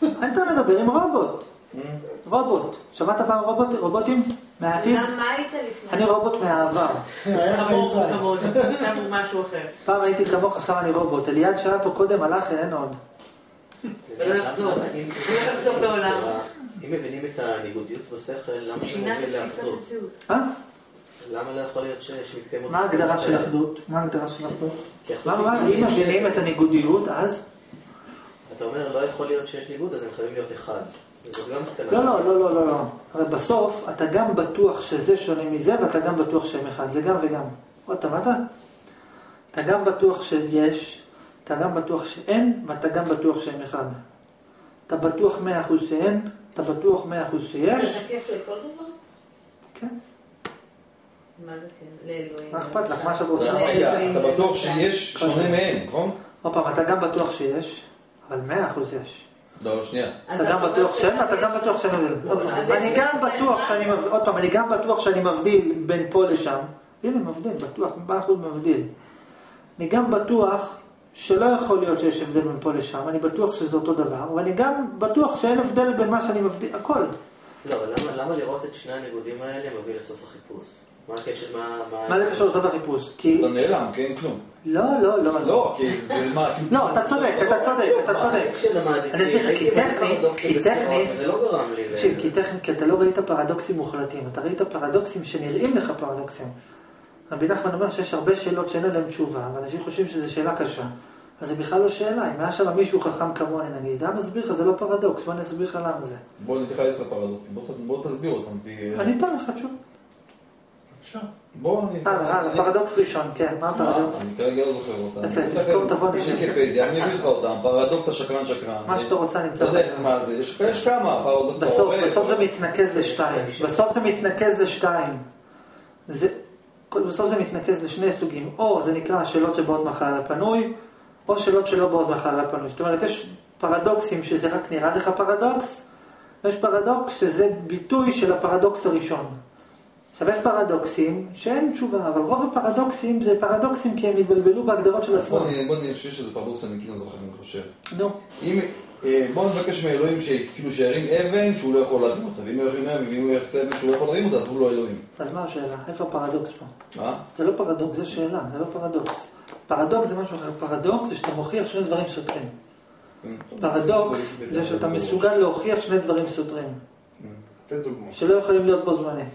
Speaker 2: אתה מדבר עם רובוט. רובוט. שמעת פעם רובוט, רובוטים מהעתיד?
Speaker 5: גם מה היית לפני?
Speaker 2: אני רובוט מהעבר.
Speaker 6: עכשיו הוא משהו אחר.
Speaker 2: פעם הייתי כמוך, עכשיו אני רובוט. אליעד שהיה פה קודם הלך, איננו עוד.
Speaker 6: ולא לחזור.
Speaker 1: למה- אם-
Speaker 6: ולא לחזור לעולם.
Speaker 1: אם מבינים את הניגודיות בשכל, למה זה מוביל
Speaker 6: תפיסת
Speaker 1: לאחדות? למה לא יכול להיות שמתקיימות...
Speaker 2: מה ההגדרה של? אחדות? מה ההגדרה של אחדות?
Speaker 1: כי אחדות
Speaker 2: מה, מה,
Speaker 1: היא-
Speaker 2: אם מבינים את הניגודיות, אז?
Speaker 1: אתה אומר, לא יכול להיות שיש ניגוד, אז הם חייבים להיות אחד.
Speaker 2: לא, לא, לא, לא, לא, לא. הרי בסוף אתה גם בטוח שזה שונה מזה, ואתה גם בטוח שהם אחד. זה גם וגם. עוד פעם, אתה? אתה גם בטוח שיש, אתה גם בטוח שאין, ואתה גם בטוח שהם אחד. אתה בטוח מאה אחוז שאין, אתה בטוח מאה אחוז שיש.
Speaker 5: זה תקף לכל דבר?
Speaker 2: כן.
Speaker 5: מה זה כן? לאלוהים.
Speaker 2: מה אכפת לך? מה שאת
Speaker 3: אתה
Speaker 2: רוצה.
Speaker 3: רגע, אתה בטוח שיש שונה מהם, נכון?
Speaker 2: עוד פעם, אתה גם בטוח שיש, אבל מאה אחוז יש.
Speaker 3: לא, שנייה.
Speaker 2: אתה גם בטוח ואתה
Speaker 5: שיש-
Speaker 2: גם בטוח גם בטוח? שאני מבדיל, עוד פעם, אני גם בטוח שאני מבדיל בין פה לשם. הנה, מבדיל, בטוח, מאה אחוז מבדיל. אני גם בטוח שלא יכול להיות שיש הבדל בין פה לשם, אני בטוח שזה אותו דבר, ואני גם בטוח שאין הבדל בין מה שאני מבדיל, הכל.
Speaker 1: לא, אבל למה- למה לראות את שני הניגודים האלה מביא לסוף החיפוש? מה הקשר, מה...
Speaker 2: מה זה קשור לסוף החיפוש? כי...
Speaker 3: אתה נעלם, כי אין כלום.
Speaker 2: לא, לא, לא.
Speaker 3: לא, כי זה מה...
Speaker 2: לא, אתה צודק, אתה צודק, אתה צודק. אני אסביר לך, כי טכנית, כי טכנית,
Speaker 1: וזה לא גרם לי...
Speaker 2: תקשיב, כי טכנית, כי אתה לא ראית פרדוקסים מוחלטים, אתה ראית פרדוקסים שנראים לך פרדוקסים. רבי נחמן אומר שיש הרבה שאלות שאין עליהן תשובה, ואנשים חושבים שזו שאלה קשה. אז זה בכלל לא שאלה, אם היה שם מישהו חכם כמוני נגיד, היה מסביר לך, זה לא פרדוקס, בוא אני אסביר לך למה זה.
Speaker 3: בוא ניתן לך עשר פרדוקסים, בוא תסביר אותם.
Speaker 2: אני אתן לך תשובה.
Speaker 4: בבקשה.
Speaker 3: בוא, אני...
Speaker 2: הלאה, הלאה, פרדוקס ראשון, כן, מה הפרדוקס?
Speaker 3: אני כרגע לא זוכר אותם.
Speaker 2: יפה, תזכור, תבוא, נשב.
Speaker 3: ויקיפדיה, אני אביא לך אותם. פרדוקס השקרן שקרן.
Speaker 2: מה שאתה רוצה, אני
Speaker 3: אתן
Speaker 2: לך.
Speaker 3: מה זה, יש כמה, פרדוקס...
Speaker 2: בסוף,
Speaker 3: רואה,
Speaker 2: בסוף זה מתנקז לשתיים. בסוף זה מתנקז לשתיים. בסוף זה מתנקז לשני סוגים, או זה נקרא שאלות שבאות מהחלל הפנוי, או שאלות שלא באות מהחלל הפנוי. זאת אומרת, יש פרדוקסים שזה רק נראה לך פרדוקס, ויש פרדוקס שזה ביטוי של הפרדוקס הראשון. עכשיו יש פרדוקסים שאין תשובה, אבל רוב הפרדוקסים זה פרדוקסים כי הם התבלבלו בהגדרות של עצמם.
Speaker 3: בוא נ- שיש איזה פרדוקס אמיתי מזרח, אני חושב.
Speaker 2: נו,
Speaker 3: אם, אה, בוא נבקש מאלוהים שכאילו שירים אבן שהוא לא יכול להרים אותה, ואם הוא ירים אבן, ואם הוא יעשה אבן שהוא לא יכול להרים אותה, אז הוא לא אלוהים.
Speaker 2: אז מה השאלה? איפה הפרדוקס פה?
Speaker 3: מה?
Speaker 2: זה לא פרדוקס, זה שאלה, זה לא פרדוקס. פרדוקס זה משהו אחר. פרדוקס זה שאתה מוכיח שני דברים סותרים. פרדוקס זה שאתה מסוגל להוכיח שני דברים סותרים,
Speaker 4: תן דוגמא.
Speaker 2: שלא יכולים להיות בו זמנית.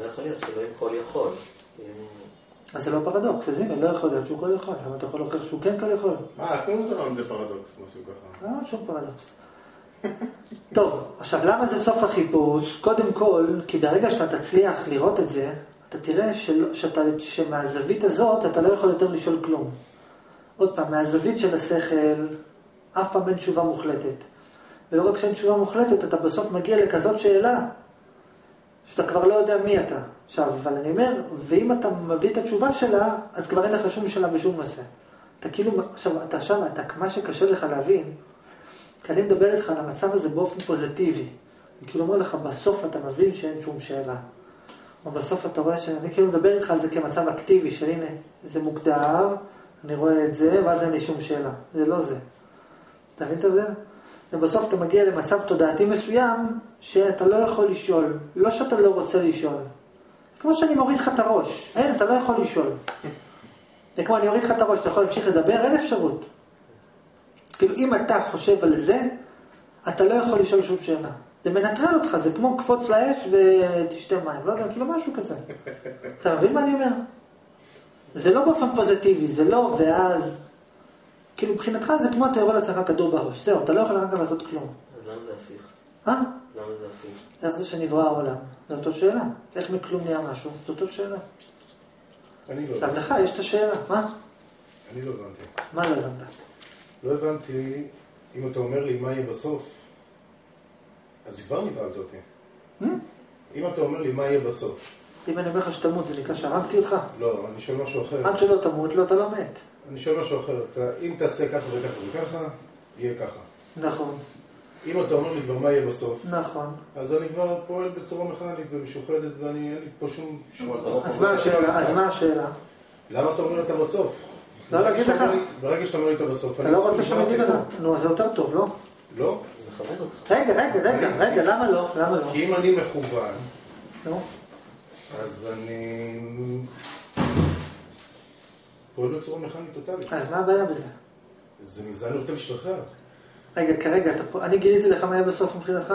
Speaker 1: לא יכול להיות שאלוהים כל יכול. אם-
Speaker 2: אז זה לא פרדוקס, אז הנה, לא יכול להיות שהוא כל יכול. למה אתה יכול להוכיח שהוא כן כל יכול?
Speaker 4: אה, תנו לזה רעיון בפרדוקס, משהו ככה.
Speaker 2: לא, שום פרדוקס. טוב, עכשיו למה זה סוף החיפוש? קודם כל, כי ברגע שאתה תצליח לראות את זה, אתה תראה של, שאתה, שמהזווית הזאת אתה לא יכול יותר לשאול כלום. עוד פעם, מהזווית של השכל, אף פעם אין תשובה מוחלטת. ולא רק שאין תשובה מוחלטת, אתה בסוף מגיע לכזאת שאלה, שאתה כבר לא יודע מי אתה. עכשיו, אבל אני אומר, ואם אתה מביא את התשובה שלה, אז כבר אין לך שום שאלה בשום נושא. אתה כאילו, עכשיו, אתה שם, אתה, מה שקשה לך להבין, כי אני מדבר איתך על המצב הזה באופן פוזיטיבי. אני כאילו אומר לך, בסוף אתה מבין שאין שום שאלה. או בסוף אתה רואה שאני כאילו מדבר איתך על זה כמצב אקטיבי, של הנה, זה מוגדר, אני רואה את זה, ואז אין לי שום שאלה. זה לא זה. אתה מבין את ההבדל? ובסוף אתה מגיע למצב תודעתי מסוים, שאתה לא יכול לשאול. לא שאתה לא רוצה לשאול. כמו שאני מוריד לך את הראש. אין, אתה לא יכול לשאול. זה כמו אני אוריד לך את הראש, אתה יכול להמשיך לדבר, אין אפשרות. כאילו, אם אתה חושב על זה, אתה לא יכול לשאול שום שאלה. זה מנטרל אותך, זה כמו קפוץ לאש ותשתה מים, לא יודע, כאילו משהו כזה. אתה מבין מה אני אומר? זה לא באופן פוזיטיבי, זה לא, ואז... כאילו, מבחינתך זה כמו אתה יורה לעצמך כדור בראש, זהו, אתה לא יכול אחר כך לעשות כלום.
Speaker 1: אז למה זה הפיך?
Speaker 2: אה?
Speaker 1: למה זה הפיך?
Speaker 2: איך זה שנברא העולם? זו אותו שאלה. איך מכלום נהיה משהו? זו אותו שאלה.
Speaker 4: אני לא
Speaker 2: עכשיו,
Speaker 4: הבנתי.
Speaker 2: לך יש את השאלה, מה?
Speaker 4: אני לא הבנתי.
Speaker 2: מה לא הבנת?
Speaker 4: לא הבנתי, אם אתה אומר לי מה יהיה בסוף, אז כבר נבהלת אותי.
Speaker 2: Hmm?
Speaker 4: אם אתה אומר לי מה יהיה בסוף,
Speaker 2: אם אני אומר לך שתמות, זה נקרא שהרגתי אותך?
Speaker 4: לא, אני שואל משהו אחר.
Speaker 2: עד שלא תמות, לא, אתה לא מת.
Speaker 4: אני שואל משהו אחר. אתה, אם תעשה ככה וככה וככה, יהיה ככה.
Speaker 2: נכון,
Speaker 4: אם אתה אומר לי כבר מה יהיה בסוף,
Speaker 2: נכון.
Speaker 4: אז אני כבר פועל בצורה מכנית ומשוחדת ואני, אין לי פה שום...
Speaker 3: לא
Speaker 2: אז מה השאלה? אז מה השאלה?
Speaker 4: למה אתה אומר לי אתה בסוף?
Speaker 2: לא להגיד
Speaker 4: שאתה
Speaker 2: לך.
Speaker 4: ברגע שאתה אומר לי אתה בסוף,
Speaker 2: אתה
Speaker 4: אני-
Speaker 2: לא רוצה שאני אגיד לך? נו, אז זה יותר טוב, לא?
Speaker 4: לא,
Speaker 1: זה מכבד אותך.
Speaker 2: רגע, רגע, רגע, רגע, למה לא? למה לא?
Speaker 4: כי אם אני מכוון, אז אני פועל בצורה מכנית טוטאלית.
Speaker 2: אז מה הבעיה בזה?
Speaker 4: זה מזה אני רוצה להשתחרר.
Speaker 2: רגע, כרגע, אתה אני גיליתי לך מה יהיה בסוף מבחינתך?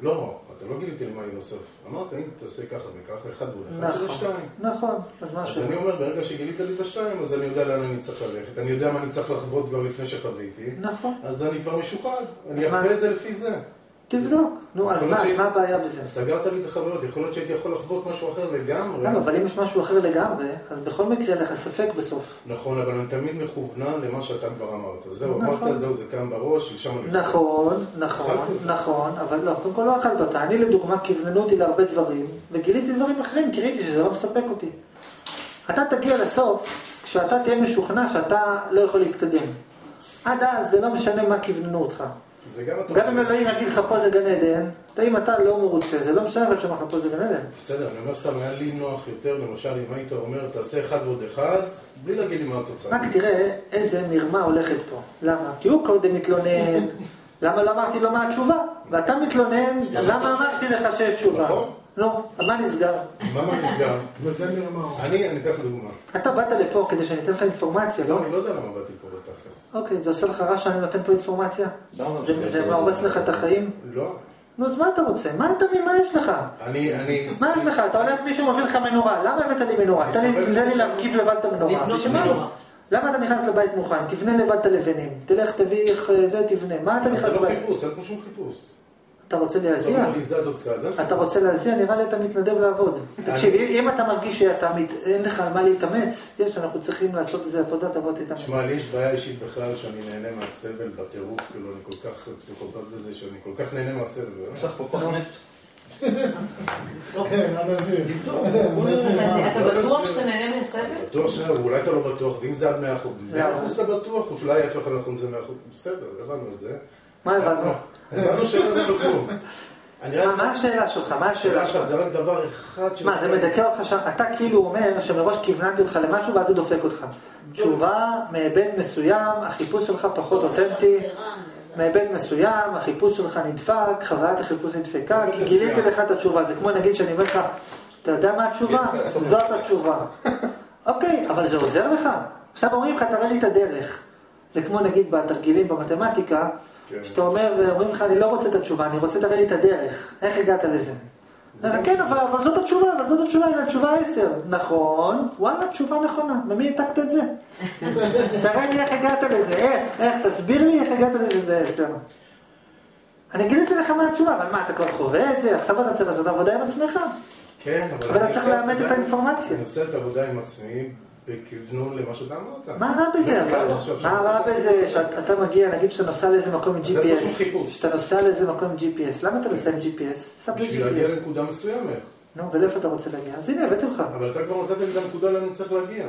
Speaker 4: לא, אתה לא גיליתי לי מה יהיה בסוף. אמרת, אם תעשה ככה וככה, אחד ועוד אחד, זה
Speaker 2: נכון,
Speaker 4: שתיים.
Speaker 2: נכון, אז מה
Speaker 4: אז
Speaker 2: השאלה?
Speaker 4: אני אומר, ברגע שגילית לי את השתיים, אז אני יודע לאן אני צריך ללכת. אני יודע מה אני צריך לחוות כבר לפני שחוויתי.
Speaker 2: נכון,
Speaker 4: אז אני כבר משוחד. אני
Speaker 2: אז?
Speaker 4: אחווה את זה לפי זה.
Speaker 2: תבדוק. נו, אז מה, הבעיה בזה?
Speaker 4: סגרת לי את החוויות, יכול להיות שהייתי יכול לחוות משהו אחר לגמרי.
Speaker 2: למה, אבל אם יש משהו אחר לגמרי, אז בכל מקרה לך ספק בסוף.
Speaker 4: נכון, אבל אני תמיד מכוונן למה שאתה כבר אמרת. זהו,
Speaker 2: נכון.
Speaker 4: אמרת, זהו, זה קם בראש, לשם אני...
Speaker 2: נכון, נכון. נכון, אבל לא, קודם כל לא אכלת אותה. אני לדוגמה כווננו אותי להרבה דברים, וגיליתי דברים אחרים, כי ראיתי שזה לא מספק אותי. אתה תגיע לסוף, כשאתה תהיה משוכנע שאתה לא יכול להתקדם. עד אז זה לא משנה מה כווננו אותך.
Speaker 4: גם
Speaker 2: אם אלוהים יגיד לך פה זה גן עדן, אם אתה לא מרוצה, זה לא משנה אבל שאומר לך פה זה גן עדן.
Speaker 4: בסדר, אני אומר סתם, היה לי נוח יותר, למשל, אם היית אומר, תעשה אחד ועוד אחד, בלי להגיד לי מה התוצאה.
Speaker 2: רק תראה איזה מרמה הולכת פה. למה? כי הוא קודם מתלונן, למה לא אמרתי לו מה התשובה? ואתה מתלונן, למה אמרתי לך שיש תשובה?
Speaker 4: נכון.
Speaker 2: נו, אז מה נסגר?
Speaker 4: מה מה נסגר?
Speaker 7: וזה מרמה.
Speaker 4: אני, אני אתן לך דוגמה.
Speaker 2: אתה באת לפה כדי שאני אתן לך אינפורמציה, לא?
Speaker 4: לא, אני לא יודע למה באתי פה.
Speaker 2: אוקיי, זה עושה לך רע שאני נותן פה אינפורמציה?
Speaker 3: למה
Speaker 2: זה- זה מהורס לך את החיים?
Speaker 4: לא.
Speaker 2: נו, אז מה אתה רוצה? מה אתה, מה יש לך?
Speaker 4: אני, אני...
Speaker 2: מה יש לך? אתה הולך מישהו מביא לך מנורה, למה הבאת לי מנורה? תן לי- להרכיב לבד את המנורה. למה אתה נכנס לבית מוכן? תבנה לבד את הלבנים. תלך תביא איך אה, זה, תבנה. מה אתה נכנס
Speaker 4: זה לא
Speaker 2: לבית?
Speaker 4: חיפוש, אין פה שום חיפוש.
Speaker 2: אתה רוצה להזיע?
Speaker 4: זה
Speaker 2: אתה רוצה להזיע? נראה לי אתה מתנדב לעבוד. תקשיב, אם אתה מרגיש שאתה מת- אין לך על מה להתאמץ, יש, אנחנו צריכים לעשות איזה עבודה, תבוא תתאמץ.
Speaker 4: שמע, לי יש בעיה אישית בכלל שאני נהנה מהסבל בטירוף, כאילו אני כל כך פסיכופת בזה, שאני כל כך נהנה מהסבל.
Speaker 3: יש לך פה כוח נפט?
Speaker 4: כן, הנזיר.
Speaker 6: אתה-
Speaker 4: לא
Speaker 6: בטוח. שאתה נהנה מהסבל?
Speaker 4: בטוח ש... אולי אתה לא בטוח, ואם זה עד 100 אחוז, 100
Speaker 2: למה?
Speaker 4: אחוז אתה בטוח, או שאולי ההפך הנכון זה 100 אחוז, בסדר, הבנו את זה.
Speaker 2: מה הבנו?
Speaker 4: הבנו שאין לנו כלום.
Speaker 2: מה השאלה שלך? מה
Speaker 4: השאלה שלך? זה רק דבר אחד ש...
Speaker 2: מה, זה מדכא אותך שם? אתה כאילו אומר שמראש כיוונתי אותך למשהו ואז זה דופק אותך. תשובה מהיבט מסוים, החיפוש שלך פחות אותנטי. מהיבט מסוים, החיפוש שלך נדפק, חוויית החיפוש נדפקה, כי גיליתי לך את התשובה. זה כמו נגיד שאני אומר לך, אתה יודע מה התשובה? זאת התשובה. אוקיי, אבל זה עוזר לך? עכשיו אומרים לך, תראה לי את הדרך. זה כמו נגיד בתרגילים במתמטיקה,
Speaker 4: כן.
Speaker 2: שאתה אומר, אומרים לך, אני לא רוצה את התשובה, אני רוצה תראה לי את הדרך. איך הגעת לזה? כן, אבל, אבל זאת התשובה, אבל זאת התשובה, הנה התשובה 10. נכון, וואלה, תשובה נכונה. ממי העתקת את זה? תראה לי איך הגעת לזה, איך, איך, תסביר לי איך הגעת לזה, זה 10. אני גיליתי לך מה התשובה, אבל מה, אתה כבר חווה את זה? עכשיו אתה צריך לעשות עבודה עם עצמך.
Speaker 4: כן, אבל...
Speaker 2: אבל אתה צריך לאמת את האינפורמציה.
Speaker 4: אני עושה את העבודה עם עצמי בכוונון למה שאתה אמרת.
Speaker 2: מה רע בזה
Speaker 4: זה
Speaker 2: אבל? מה רע בזה שאתה מגיע, נגיד שאתה נוסע לאיזה מקום עם
Speaker 4: זה פשוט
Speaker 2: GPS. שאתה נוסע לאיזה מקום עם GPS, למה אתה נוסע עם GPS?
Speaker 4: בשביל להגיע
Speaker 2: GPS.
Speaker 4: לנקודה מסוימת.
Speaker 2: נו, ולאיפה אתה רוצה להגיע? אז הנה, הבאתי לך.
Speaker 4: אבל אתה כבר נתת לי את הנקודה לאן אני צריך להגיע.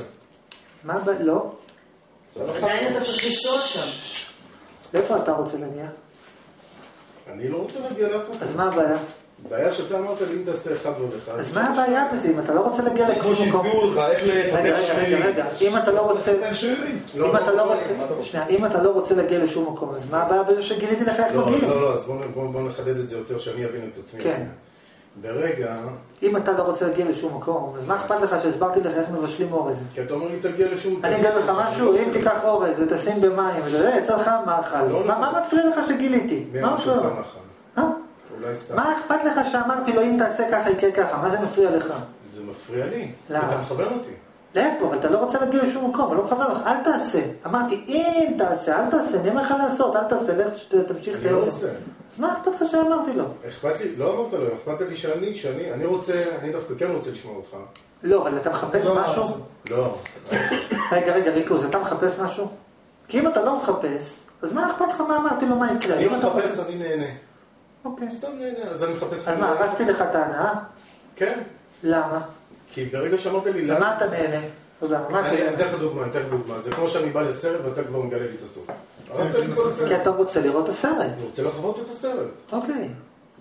Speaker 2: מה הבעיה? לא.
Speaker 6: עדיין אתה צריך לנסוע שם.
Speaker 2: לאיפה אתה רוצה להגיע?
Speaker 4: אני לא רוצה להגיע לאף
Speaker 2: אז
Speaker 4: אחד.
Speaker 2: מה הבעיה?
Speaker 4: הבעיה שאתה אמרת לי אם תעשה אחד ועוד אחד.
Speaker 2: אז מה הבעיה בזה? אם אתה לא רוצה להגיע
Speaker 3: כמו
Speaker 2: לכלום מקום...
Speaker 3: שהסבירו לך איך
Speaker 2: רגע,
Speaker 3: שרירים.
Speaker 2: רגע. אם אתה לא רוצה...
Speaker 3: לפתח שרירים.
Speaker 2: אם אתה לא רוצה...
Speaker 3: רוצה?
Speaker 2: שנייה, אם אתה לא רוצה להגיע לשום מקום, אז מה הבעיה בזה שגיליתי לך איך
Speaker 4: לא,
Speaker 2: מגיעים?
Speaker 4: לא, לא, אז בואו בוא, בוא נחדד את זה יותר, שאני אבין את עצמי.
Speaker 2: כן.
Speaker 4: ברגע,
Speaker 2: אם אתה לא רוצה להגיע לשום מקום, אז מה אכפת לך שהסברתי לך איך מבשלים אורז?
Speaker 4: כי אתה אומר לי תגיע לשום...
Speaker 2: אני אגיד לך משהו, אם תיקח אורז ותשים במים, וזה יצא לך מאכל.
Speaker 4: לא
Speaker 2: מה מפריע לך שגיליתי? מה מפריע לך?
Speaker 4: אולי סתם.
Speaker 2: מה אכפת לך שאמרתי לו אם תעשה ככה יקרה ככה? מה זה מפריע לך?
Speaker 4: זה מפריע לי.
Speaker 2: למה?
Speaker 4: אתה מכוון אותי.
Speaker 2: לאיפה? אבל אתה לא רוצה להגיע לשום מקום, אני לא מכוון לך, אל תעשה. אמרתי, אם תעשה, אל תעשה, מי אומר לך לעשות? אל תעשה, לך תמשיך
Speaker 4: אני
Speaker 2: את
Speaker 4: לא. עושה.
Speaker 2: אז מה אכפת לך שאמרתי לו?
Speaker 4: אכפת לי, לא אמרת לו, אכפת לי שאני, שאני, אני רוצה, אני דווקא כן רוצה לשמוע אותך.
Speaker 2: לא, אבל אתה מחפש
Speaker 4: לא,
Speaker 2: משהו?
Speaker 4: לא.
Speaker 2: רגע, רגע, ריקוז, אתה מחפש משהו? כי אם אתה לא מחפש, אז מה אכפת לך מה אמרתי לו, מה יקרה?
Speaker 4: אני מחפש, אני נהנה.
Speaker 2: אוקיי.
Speaker 4: סתם נהנה, אז אני מחפש...
Speaker 2: אז מה, הרסתי לך את ההנאה?
Speaker 4: כן.
Speaker 2: למה?
Speaker 4: כי ברגע שאמרת לי... לאן-
Speaker 2: למה אתה נהנה? תודה, מה אתה
Speaker 4: אני? אתן לך דוגמה, אני אתן לך דוגמה. זה כמו שאני בא לסרט ואתה כבר מגלה לי את הסוף. כל
Speaker 2: כי. אתה רוצה לראות את הסרט.
Speaker 4: אני רוצה לחוות את הסרט.
Speaker 2: אוקיי.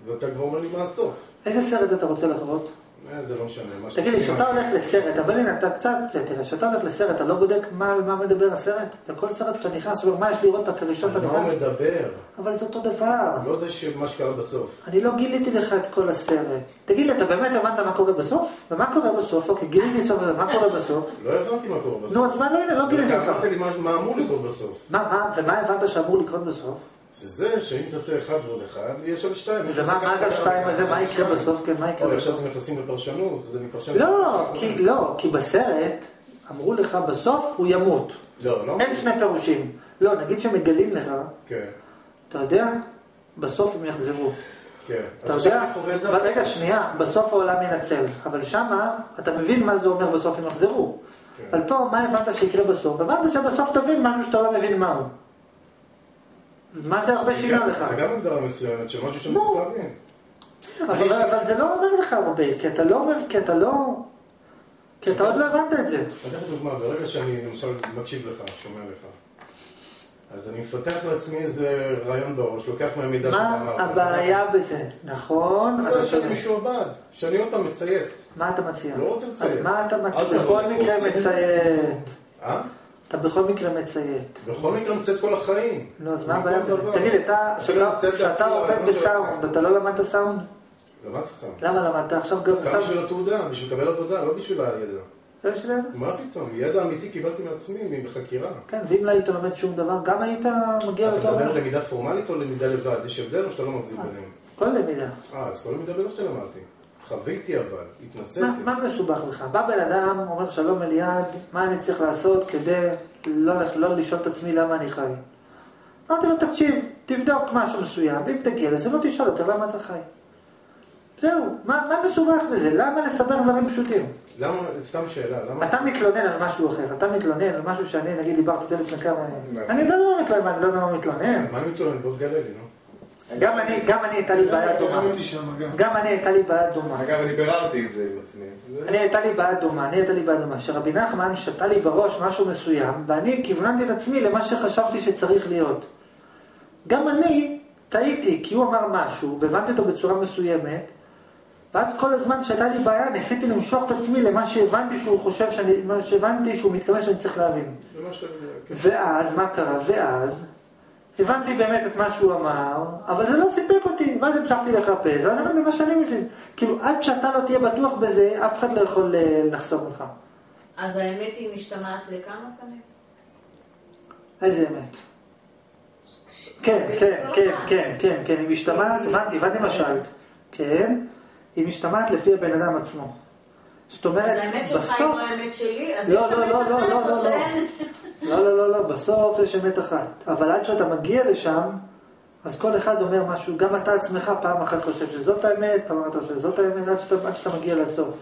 Speaker 4: ואתה כבר אומר לי מה הסוף.
Speaker 2: איזה סרט אתה רוצה לחוות?
Speaker 4: אה, זה לא משנה. מה
Speaker 2: תגיד לי, כשאתה הולך לסרט, אבל הנה, אתה קצת, תראה, כשאתה הולך לסרט, אתה לא בודק מה מה מדבר הסרט? אתה כל סרט שאתה נכנס, אומר, מה יש לראות את הראשון
Speaker 4: אני לא? מדבר.
Speaker 2: אבל זה אותו דבר.
Speaker 4: לא זה שמה שקרה בסוף.
Speaker 2: אני לא גיליתי לך את כל הסרט. תגיד לי, אתה באמת הבנת מה קורה בסוף? ומה קורה בסוף? אוקיי, גיליתי עכשיו זה, מה קורה בסוף?
Speaker 4: לא הבנתי מה קורה בסוף.
Speaker 2: נו, אז מה, לא, לא גיליתי לך.
Speaker 4: אמרת לי מה- מה אמור לקרות בסוף.
Speaker 2: מה, מה, ומה הבנת שאמור לקרות בסוף?
Speaker 4: שזה שאם תעשה אחד ועוד אחד, יש עוד שתיים.
Speaker 2: ומה מה זה השתיים הזה? מה יקרה בסוף? כן, מה יקרה בסוף?
Speaker 4: עכשיו זה נכנסים לפרשנות, זה מפרשן...
Speaker 2: לא, כי, לא, כי בסרט אמרו לך בסוף הוא ימות.
Speaker 4: לא, לא.
Speaker 2: אין שני פירושים. לא, נגיד שמגלים לך,
Speaker 4: כן,
Speaker 2: אתה יודע, בסוף הם יחזרו.
Speaker 4: כן.
Speaker 2: אתה יודע. אבל רגע, שנייה, בסוף העולם ינצל. אבל שמה, אתה מבין מה זה אומר בסוף הם יחזרו.
Speaker 4: כן.
Speaker 2: אבל פה, מה הבנת שיקרה בסוף? הבנת שבסוף תבין משהו שאתה לא מבין מהו. מה זה הרבה שינה לך?
Speaker 4: זה גם הגדרה מסוימת של משהו שאני
Speaker 2: לא.
Speaker 4: צריך להבין.
Speaker 2: אבל, זה לא אומר לך הרבה, כי אתה לא אומר, כי אתה לא... כי אתה עוד לא הבנת את זה.
Speaker 4: אני אתן לך דוגמה, ברגע שאני למשל מקשיב לך, שומע לך, אז אני מפתח לעצמי איזה רעיון בראש, לוקח מהמידע שאתה
Speaker 2: מה
Speaker 4: אמרת.
Speaker 2: הבעיה בזה? נכון,
Speaker 4: לא, יש לי
Speaker 2: צודק.
Speaker 4: מישהו עבד, שאני עוד פעם מציית.
Speaker 2: מה אתה מציע?
Speaker 4: לא רוצה לציית.
Speaker 2: אז מה אתה בכל. מקרה מציית.
Speaker 4: אה?
Speaker 2: אתה בכל מקרה מציית.
Speaker 4: בכל מקרה מציית כל החיים.
Speaker 2: נו, אז מה הבעיה בזה? תגיד, אתה, כשאתה- עובד בסאונד. אתה לא למדת סאונד?
Speaker 4: אתה שם?
Speaker 2: למה למדת? עכשיו גם...
Speaker 4: סתם בשביל התעודה, בשביל לקבל עבודה, לא בשביל הידע.
Speaker 2: זה בשביל זה?
Speaker 4: מה פתאום? ידע אמיתי קיבלתי מעצמי, מחקירה.
Speaker 2: כן, ואם לא היית לומד שום דבר, גם היית מגיע
Speaker 4: אתה
Speaker 2: לאותו...
Speaker 4: מדבר למידה פורמלית או למידה לבד? יש הבדל או שאתה לא מבדיל ביניהם?
Speaker 2: כל למידה.
Speaker 4: אה, אז כל למידה בטח שלמדתי. חוויתי אבל, התנסיתי.
Speaker 2: מה, מה מסובך לך? בא בן אדם, אומר שלום אליעד, מה אני צריך לעשות כדי לא, לא לשאול את עצמי למה אני חי? אמרתי לו, תקשיב, תבדוק משהו מסוים, אם תגיע לזה, לא תשאל אותו למה אתה חי. זהו, מה, מה מסובך בזה? למה לסבך דברים פשוטים?
Speaker 4: למה, סתם שאלה, למה...
Speaker 2: אתה מתלונן על משהו אחר, אתה מתלונן על משהו שאני, נגיד, דיברתי איתו לפני כמה.
Speaker 4: לא.
Speaker 2: אני למה מתלונן, אני לא יודע למה מתלונן.
Speaker 4: מה מתלונן? בוא תגלה לי, נו.
Speaker 2: גם אני, גם אני הייתה לי בעיה דומה.
Speaker 7: גם הייתי שם, גם.
Speaker 2: אני הייתה לי בעיה דומה.
Speaker 4: אגב, אני ביררתי את זה עם עצמי.
Speaker 2: אני הייתה לי בעיה דומה, אני הייתה לי בעיה דומה, שרבי נחמן שתה לי בראש משהו מסוים, ואני כיווננתי את עצמי למה שחשבתי שצריך להיות. גם אני טעיתי, כי הוא אמר משהו, והבנתי אותו בצורה מסוימת, ואז כל הזמן שהייתה לי בעיה, ניסיתי למשוך את עצמי למה שהבנתי שהוא חושב, שאני, מה שהבנתי שהוא מתכוון שאני צריך להבין.
Speaker 4: כן.
Speaker 2: ואז, מה קרה? ואז, הבנתי באמת את מה שהוא אמר, אבל זה לא סיפק אותי, ואז המשכתי לחפש, ואז אמרתי מה שאני מבין. כאילו, עד שאתה לא תהיה בטוח בזה, אף אחד לא יכול אה, לחסום אותך.
Speaker 5: אז האמת היא משתמעת לכמה פנים?
Speaker 2: איזה אמת. כן, כן, כן, כן, כן, כן, היא משתמעת, הבנתי, הבנתי מה שאלת. כן, היא משתמעת לפי הבן אדם עצמו. זאת אומרת,
Speaker 5: אז האמת שלך היא
Speaker 2: בסוף...
Speaker 5: לא האמת שלי, אז
Speaker 2: לא,
Speaker 5: יש
Speaker 2: לא,
Speaker 5: אמת
Speaker 2: לא,
Speaker 5: אחרת או שאין?
Speaker 2: לא, לא, לא, לא, בסוף יש אמת אחת. אבל עד שאתה מגיע לשם, אז כל אחד אומר משהו, גם אתה עצמך פעם אחת חושב שזאת האמת, פעם אחת חושב שזאת האמת, עד שאתה, עד שאתה מגיע לסוף.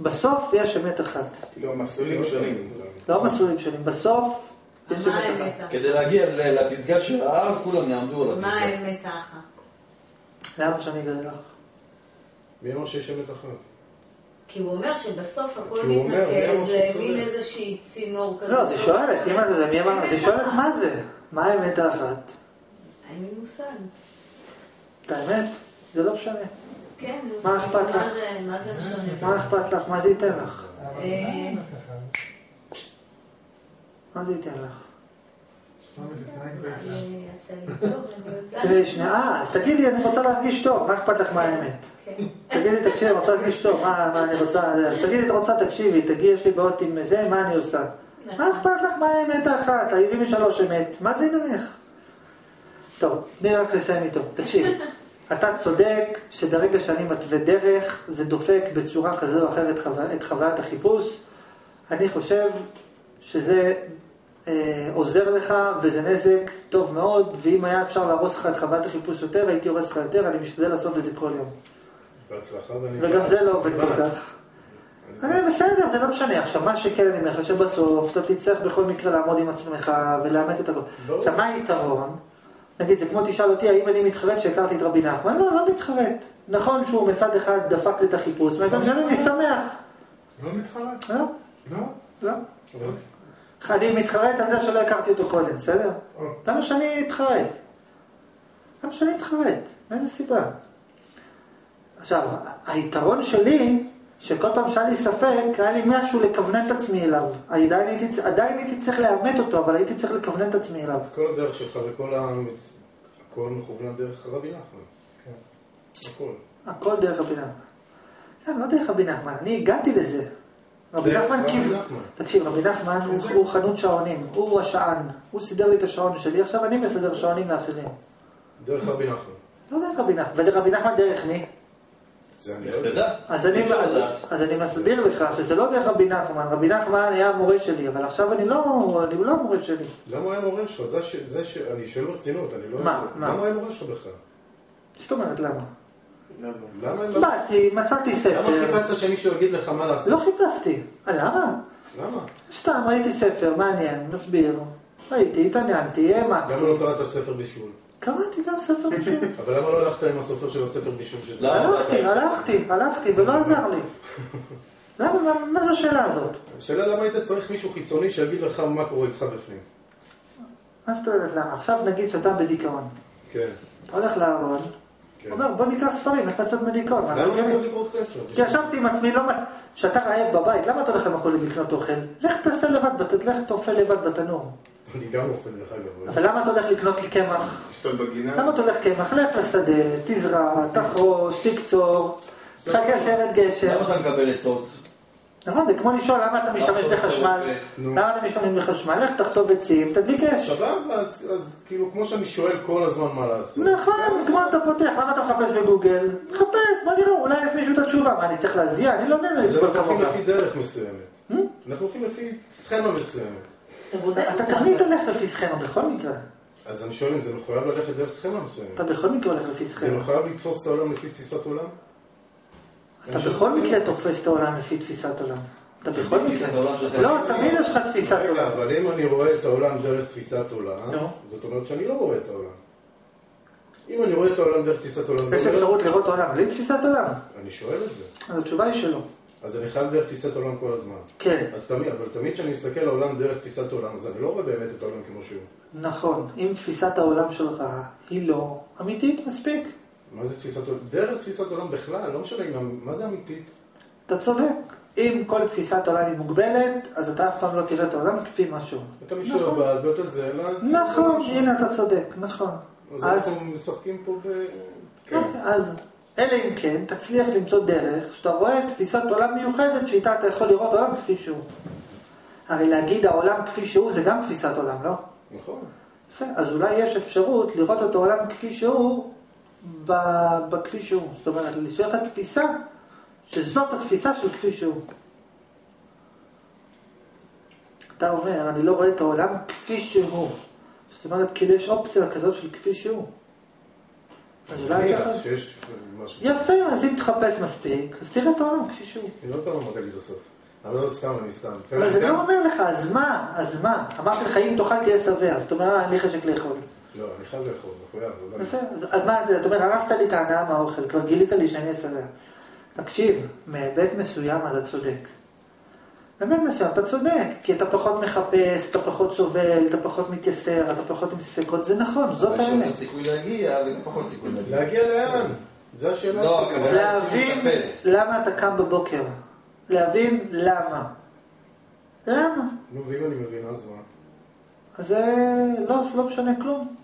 Speaker 2: בסוף יש אמת אחת.
Speaker 4: כאילו, המסלולים שונים.
Speaker 2: לא מסלולים שונים, בסוף יש
Speaker 5: מה
Speaker 2: אמת אחת.
Speaker 3: כדי להגיע ל- לפסגה של ההר, כולם יעמדו על
Speaker 5: מה
Speaker 3: הפסגה.
Speaker 5: האמת האחת?
Speaker 2: למה שאני אגלה לך?
Speaker 4: מי אמר שיש אמת אחת?
Speaker 5: כי הוא אומר שבסוף הכל מתנקז
Speaker 4: צודק?
Speaker 5: איזושהי צינור כזה.
Speaker 2: לא, היא שואלת, אם זה מי אמר, אז היא
Speaker 5: אמת
Speaker 2: שואלת. מה זה? מה האמת האחת?
Speaker 5: אין לי מושג.
Speaker 2: את האמת? זה לא משנה.
Speaker 5: כן,
Speaker 2: מה אכפת לך?
Speaker 5: מה זה- זה משנה?
Speaker 2: מה אכפת לך? מה זה ייתן לך?
Speaker 5: אה?
Speaker 7: מה
Speaker 2: זה ייתן לך? שנייה, אה, אז תגידי, אני רוצה להרגיש טוב, מה אכפת לך מה האמת?
Speaker 5: כן.
Speaker 2: תגידי, תקשיבי, אני רוצה להרגיש טוב, מה, אני רוצה, תגידי, את רוצה, תקשיבי, תגידי, יש לי בעיות עם זה, מה אני עושה? מה אכפת לך מה האמת האחת? ה-73 אמת, מה זה עניינך? טוב, תני רק לסיים איתו, תקשיבי. אתה צודק שברגע שאני מתווה דרך, זה דופק בצורה כזו או אחרת את חוויית החיפוש. אני חושב שזה עוזר לך וזה נזק טוב מאוד, ואם היה אפשר להרוס לך את חוויית החיפוש יותר, הייתי הורס לך יותר, אני משתדל לעשות את זה כל יום.
Speaker 4: בהצלחה ואני...
Speaker 2: וגם זה לא עובד כל כך. אני בסדר, זה לא משנה. עכשיו, מה שכן אני אומר לך, שבסוף אתה תצטרך בכל מקרה לעמוד עם עצמך ולאמת את הכל. עכשיו, מה היתרון? נגיד, זה כמו תשאל אותי, האם אני מתחרט שהכרתי את רבי נחמן? לא, לא מתחרט. נכון שהוא מצד אחד דפק לי את החיפוש, מצד שני אני שמח.
Speaker 7: לא מתחרט?
Speaker 2: לא,
Speaker 7: לא?
Speaker 2: לא. אני מתחרט על זה שלא הכרתי אותו קודם, בסדר?
Speaker 7: או.
Speaker 2: למה שאני אתחרט? למה שאני אתחרט? מאיזה סיבה? עכשיו, היתרון שלי, שכל פעם שהיה לי ספק, היה לי משהו לכוונן את עצמי אליו. עדיין הייתי, עדיין הייתי צריך לאמת אותו, אבל הייתי צריך לכוונן את עצמי אליו.
Speaker 4: אז כל הדרך שלך וכל המצ... הכל מכוון דרך רבי נחמן. כן. הכל.
Speaker 2: הכל דרך רבי נחמן. לא, לא דרך רבי נחמן, אני הגעתי לזה. רבי
Speaker 4: דרך
Speaker 2: נחמן.
Speaker 4: נחמן.
Speaker 2: תקשיב, רבי נחמן הוא, חנות שעונים, הוא השען. הוא סידר לי את השעון שלי, עכשיו אני מסדר שעונים לאחרים.
Speaker 4: דרך רבי נחמן.
Speaker 2: לא דרך רבי נחמן, ודרך רבי נחמן דרך מי?
Speaker 4: זה אני
Speaker 3: לך
Speaker 4: לא.
Speaker 2: אז אני, מסביר לך שזה לא דרך רבי נחמן, רבי נחמן היה המורה שלי, אבל עכשיו אני לא, אני לא המורה שלי.
Speaker 4: למה הוא היה מורה שלך? זה ש... זה ש... אני שואל ברצינות, אני לא...
Speaker 2: מה? מה?
Speaker 4: למה הוא היה מורה שלך בכלל?
Speaker 2: זאת אומרת, למה?
Speaker 4: למה? למה
Speaker 2: באתי, מצאתי
Speaker 4: למה
Speaker 2: ספר,
Speaker 4: חיפשת שמישהו יגיד לך מה לעשות?
Speaker 2: לא חיפשתי. אה, למה?
Speaker 4: למה?
Speaker 2: סתם, ראיתי ספר, מעניין, מסביר. ראיתי, התעניינתי, העמקתי.
Speaker 4: למה לא קראת ספר בישול?
Speaker 2: קראתי גם ספר בישול.
Speaker 4: אבל למה לא הלכת עם הסופר של הספר בישול שלך?
Speaker 3: למה?
Speaker 2: הלכתי, הלכתי, הלכתי, ולא עזר לי. למה, מה- מה זו השאלה הזאת?
Speaker 4: השאלה למה היית צריך מישהו חיצוני שיגיד לך מה קורה איתך בפנים.
Speaker 2: מה זאת אומרת למה? עכשיו נגיד שאתה בדיכאון.
Speaker 4: כן.
Speaker 2: אתה הולך לארון. אומר בוא נקרא ספרים, איך לצאת מדיכאון.
Speaker 4: למה אני צריך לקרוא ספר?
Speaker 2: כי ישבתי עם עצמי, לא. כשאתה רעב בבית, למה אתה הולך למכולת לקנות אוכל? לך תעשה לבד, לך תאפה לבד בתנור.
Speaker 4: אני גם אוכל דרך אגב.
Speaker 2: אבל למה אתה הולך לקנות לי קמח?
Speaker 4: לשתות בגינה?
Speaker 2: למה אתה הולך קמח? לך לשדה, תזרע, תחרוש, תקצור, תחכה שרד גשם.
Speaker 3: למה אתה מקבל עצות?
Speaker 2: נכון, זה כמו לשאול למה אתה משתמש בחשמל. למה אתה משתמש בחשמל? לך תחטוב עצים, תדליק אש.
Speaker 4: סבבה, אז כאילו כמו שאני שואל כל הזמן מה לעשות.
Speaker 2: נכון, כמו אתה פותח, למה אתה מחפש בגוגל? מחפש, בוא נראה, אולי יש מישהו את התשובה. מה, אני צריך להזיע? אני לא נהנה
Speaker 4: אז
Speaker 2: לסבול
Speaker 4: אנחנו
Speaker 2: כמוך.
Speaker 4: הולכים לפי דרך מסוימת. אנחנו הולכים לפי סכמה מסוימת.
Speaker 2: אתה. תמיד הולך לפי סכמה, בכל מקרה.
Speaker 4: אז אני שואל אם זה מחויב ללכת דרך סכמה מסוימת.
Speaker 2: אתה בכל מקרה הולך לפי
Speaker 4: זה
Speaker 2: סכמה.
Speaker 4: מחויב לתפוס את העולם לפי תפיסת עולם?
Speaker 2: אתה בכל. מקרה תופס את העולם לפי תפיסת עולם. אתה בכל מקרה.
Speaker 3: העולם.
Speaker 2: לא, תמיד יש לך תפיסת
Speaker 4: רגע,
Speaker 2: עולם.
Speaker 4: אבל אם אני רואה את העולם דרך תפיסת עולם. זאת אומרת שאני לא רואה את העולם. אם אני רואה את העולם דרך תפיסת עולם, זה
Speaker 2: יש. אפשרות לראות עולם בלי תפיסת עולם?
Speaker 4: אני שואל את זה.
Speaker 2: אז התשובה היא שלא.
Speaker 4: אז אני חייב דרך תפיסת עולם כל הזמן.
Speaker 2: כן,
Speaker 4: אז תמיד, אבל תמיד כשאני מסתכל על העולם דרך תפיסת עולם, אז אני לא רואה באמת את העולם כמו שהוא.
Speaker 2: נכון. אם תפיסת העולם שלך היא לא אמיתית מספיק,
Speaker 4: מה זה תפיסת עולם? דרך תפיסת עולם בכלל, לא משנה, מה זה אמיתית?
Speaker 2: אתה צודק. אם כל תפיסת עולם היא מוגבלת, אז אתה אף פעם לא תראה את העולם כפי משהו.
Speaker 4: אתה משועבד ואתה זה, לא...
Speaker 2: נכון, הנה אתה צודק, נכון.
Speaker 4: אז
Speaker 2: אז
Speaker 4: אנחנו משחקים פה ב... כן.
Speaker 2: אז אלא אם כן תצליח למצוא דרך שאתה רואה תפיסת עולם מיוחדת שאיתה אתה יכול לראות עולם כפי שהוא. הרי להגיד העולם כפי שהוא זה גם תפיסת עולם, לא?
Speaker 4: נכון.
Speaker 2: יפה, אז אולי יש אפשרות לראות את העולם כפי שהוא בכפי שהוא. זאת אומרת, שיש לך תפיסה שזאת התפיסה של כפי שהוא. אתה אומר, אני לא רואה את העולם כפי שהוא. זאת אומרת, כאילו יש אופציה כזאת של כפי שהוא. יפה, אז אם תחפש מספיק, אז תראה את העולם כפי שהוא.
Speaker 4: אני לא יודע מה אמרת לי בסוף. אבל לא סתם, אני סתם.
Speaker 2: אבל זה לא אומר לך, אז מה? אז מה? אמרתי לך, אם תאכל תהיה שבע, זאת אומרת, אין לי חשק לאכול.
Speaker 4: לא, אני חייב לאכול, מחויב. אבל-
Speaker 2: יפה, אז- מה זה? אתה אומר, הרסת לי את ההנאה מהאוכל, כבר גילית לי שאני שבע. תקשיב, מהיבט מסוים אתה צודק. באמת מסוים, אתה צודק, כי אתה פחות מחפש, אתה פחות סובל, אתה פחות מתייסר, אתה פחות עם ספקות, זה נכון, זאת
Speaker 3: אבל יש יותר
Speaker 2: האמת.
Speaker 3: סיכוי להגיע וגם פחות סיכוי להגיע.
Speaker 4: להגיע לאן? זה השאלה
Speaker 3: לא. הכוונה-
Speaker 2: להבין. למה אתה קם בבוקר. להבין למה. למה?
Speaker 4: נו, ואם אני מבין, אז מה?
Speaker 2: אז זה לא, לא משנה כלום.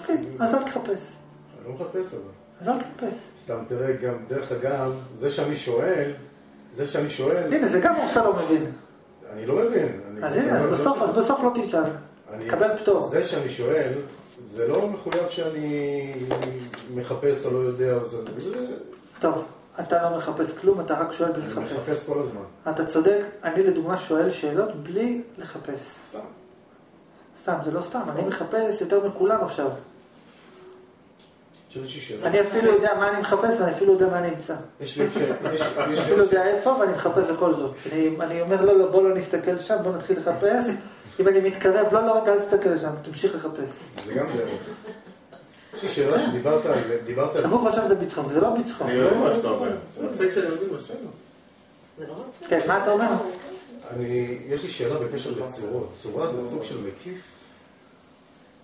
Speaker 2: אוקיי, אז אל תחפש.
Speaker 4: אני לא מחפש אבל.
Speaker 2: אז אל תחפש.
Speaker 4: סתם תראה, גם, דרך אגב, זה שאני שואל, זה שאני שואל,
Speaker 2: הנה, זה גם מה שאתה לא מבין.
Speaker 4: אני לא מבין. אני-
Speaker 2: אז הנה, אז בסוף, אז בסוף לא תשאל.
Speaker 4: אני-
Speaker 2: קבל פטור.
Speaker 4: זה שאני שואל, זה לא מחויב שאני מחפש או לא יודע, זה, זה,
Speaker 2: טוב, אתה לא מחפש כלום, אתה רק שואל בלי
Speaker 4: אני
Speaker 2: לחפש.
Speaker 4: מחפש כל הזמן,
Speaker 2: אתה צודק, אני לדוגמה שואל שאלות בלי לחפש.
Speaker 4: סתם.
Speaker 2: סתם, זה לא סתם, אני מחפש יותר מכולם עכשיו. אני אפילו יודע מה אני מחפש ואני אפילו יודע מה אני אמצא. אני אפילו יודע איפה ואני מחפש בכל זאת. אני, אני אומר, לא, לא, בוא לא נסתכל שם, בוא נתחיל לחפש. אם אני מתקרב, לא, לא, אל תסתכל שם, תמשיך לחפש.
Speaker 4: זה גם דרך. יש לי שאלה שדיברת על... דיברת על...
Speaker 2: עכשיו הוא חושב שזה בצחוק, זה לא בצחוק.
Speaker 8: אני אוהב מה שאתה אומר. זה מצחיק שאני מבין בסדר.
Speaker 5: זה לא מצחיק.
Speaker 2: כן, מה אתה אומר?
Speaker 4: אני... יש לי שאלה בקשר לצורות. צורה זה סוג של מקיף?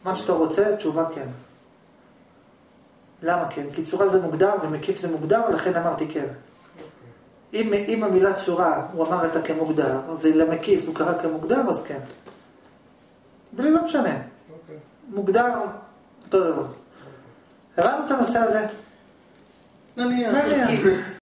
Speaker 2: מה שאתה רוצה, תשובה כן. למה כן? כי צורה זה מוגדר ומקיף זה מוגדר, לכן אמרתי כן. אם, אם המילה צורה, הוא אמר אותה כמוגדר, ולמקיף הוא קרא כמוגדר, אז כן. ולי לא משנה.
Speaker 4: אוקיי.
Speaker 2: מוגדר, אותו דבר. הבנו את הנושא הזה?
Speaker 8: נניח.
Speaker 2: נניח.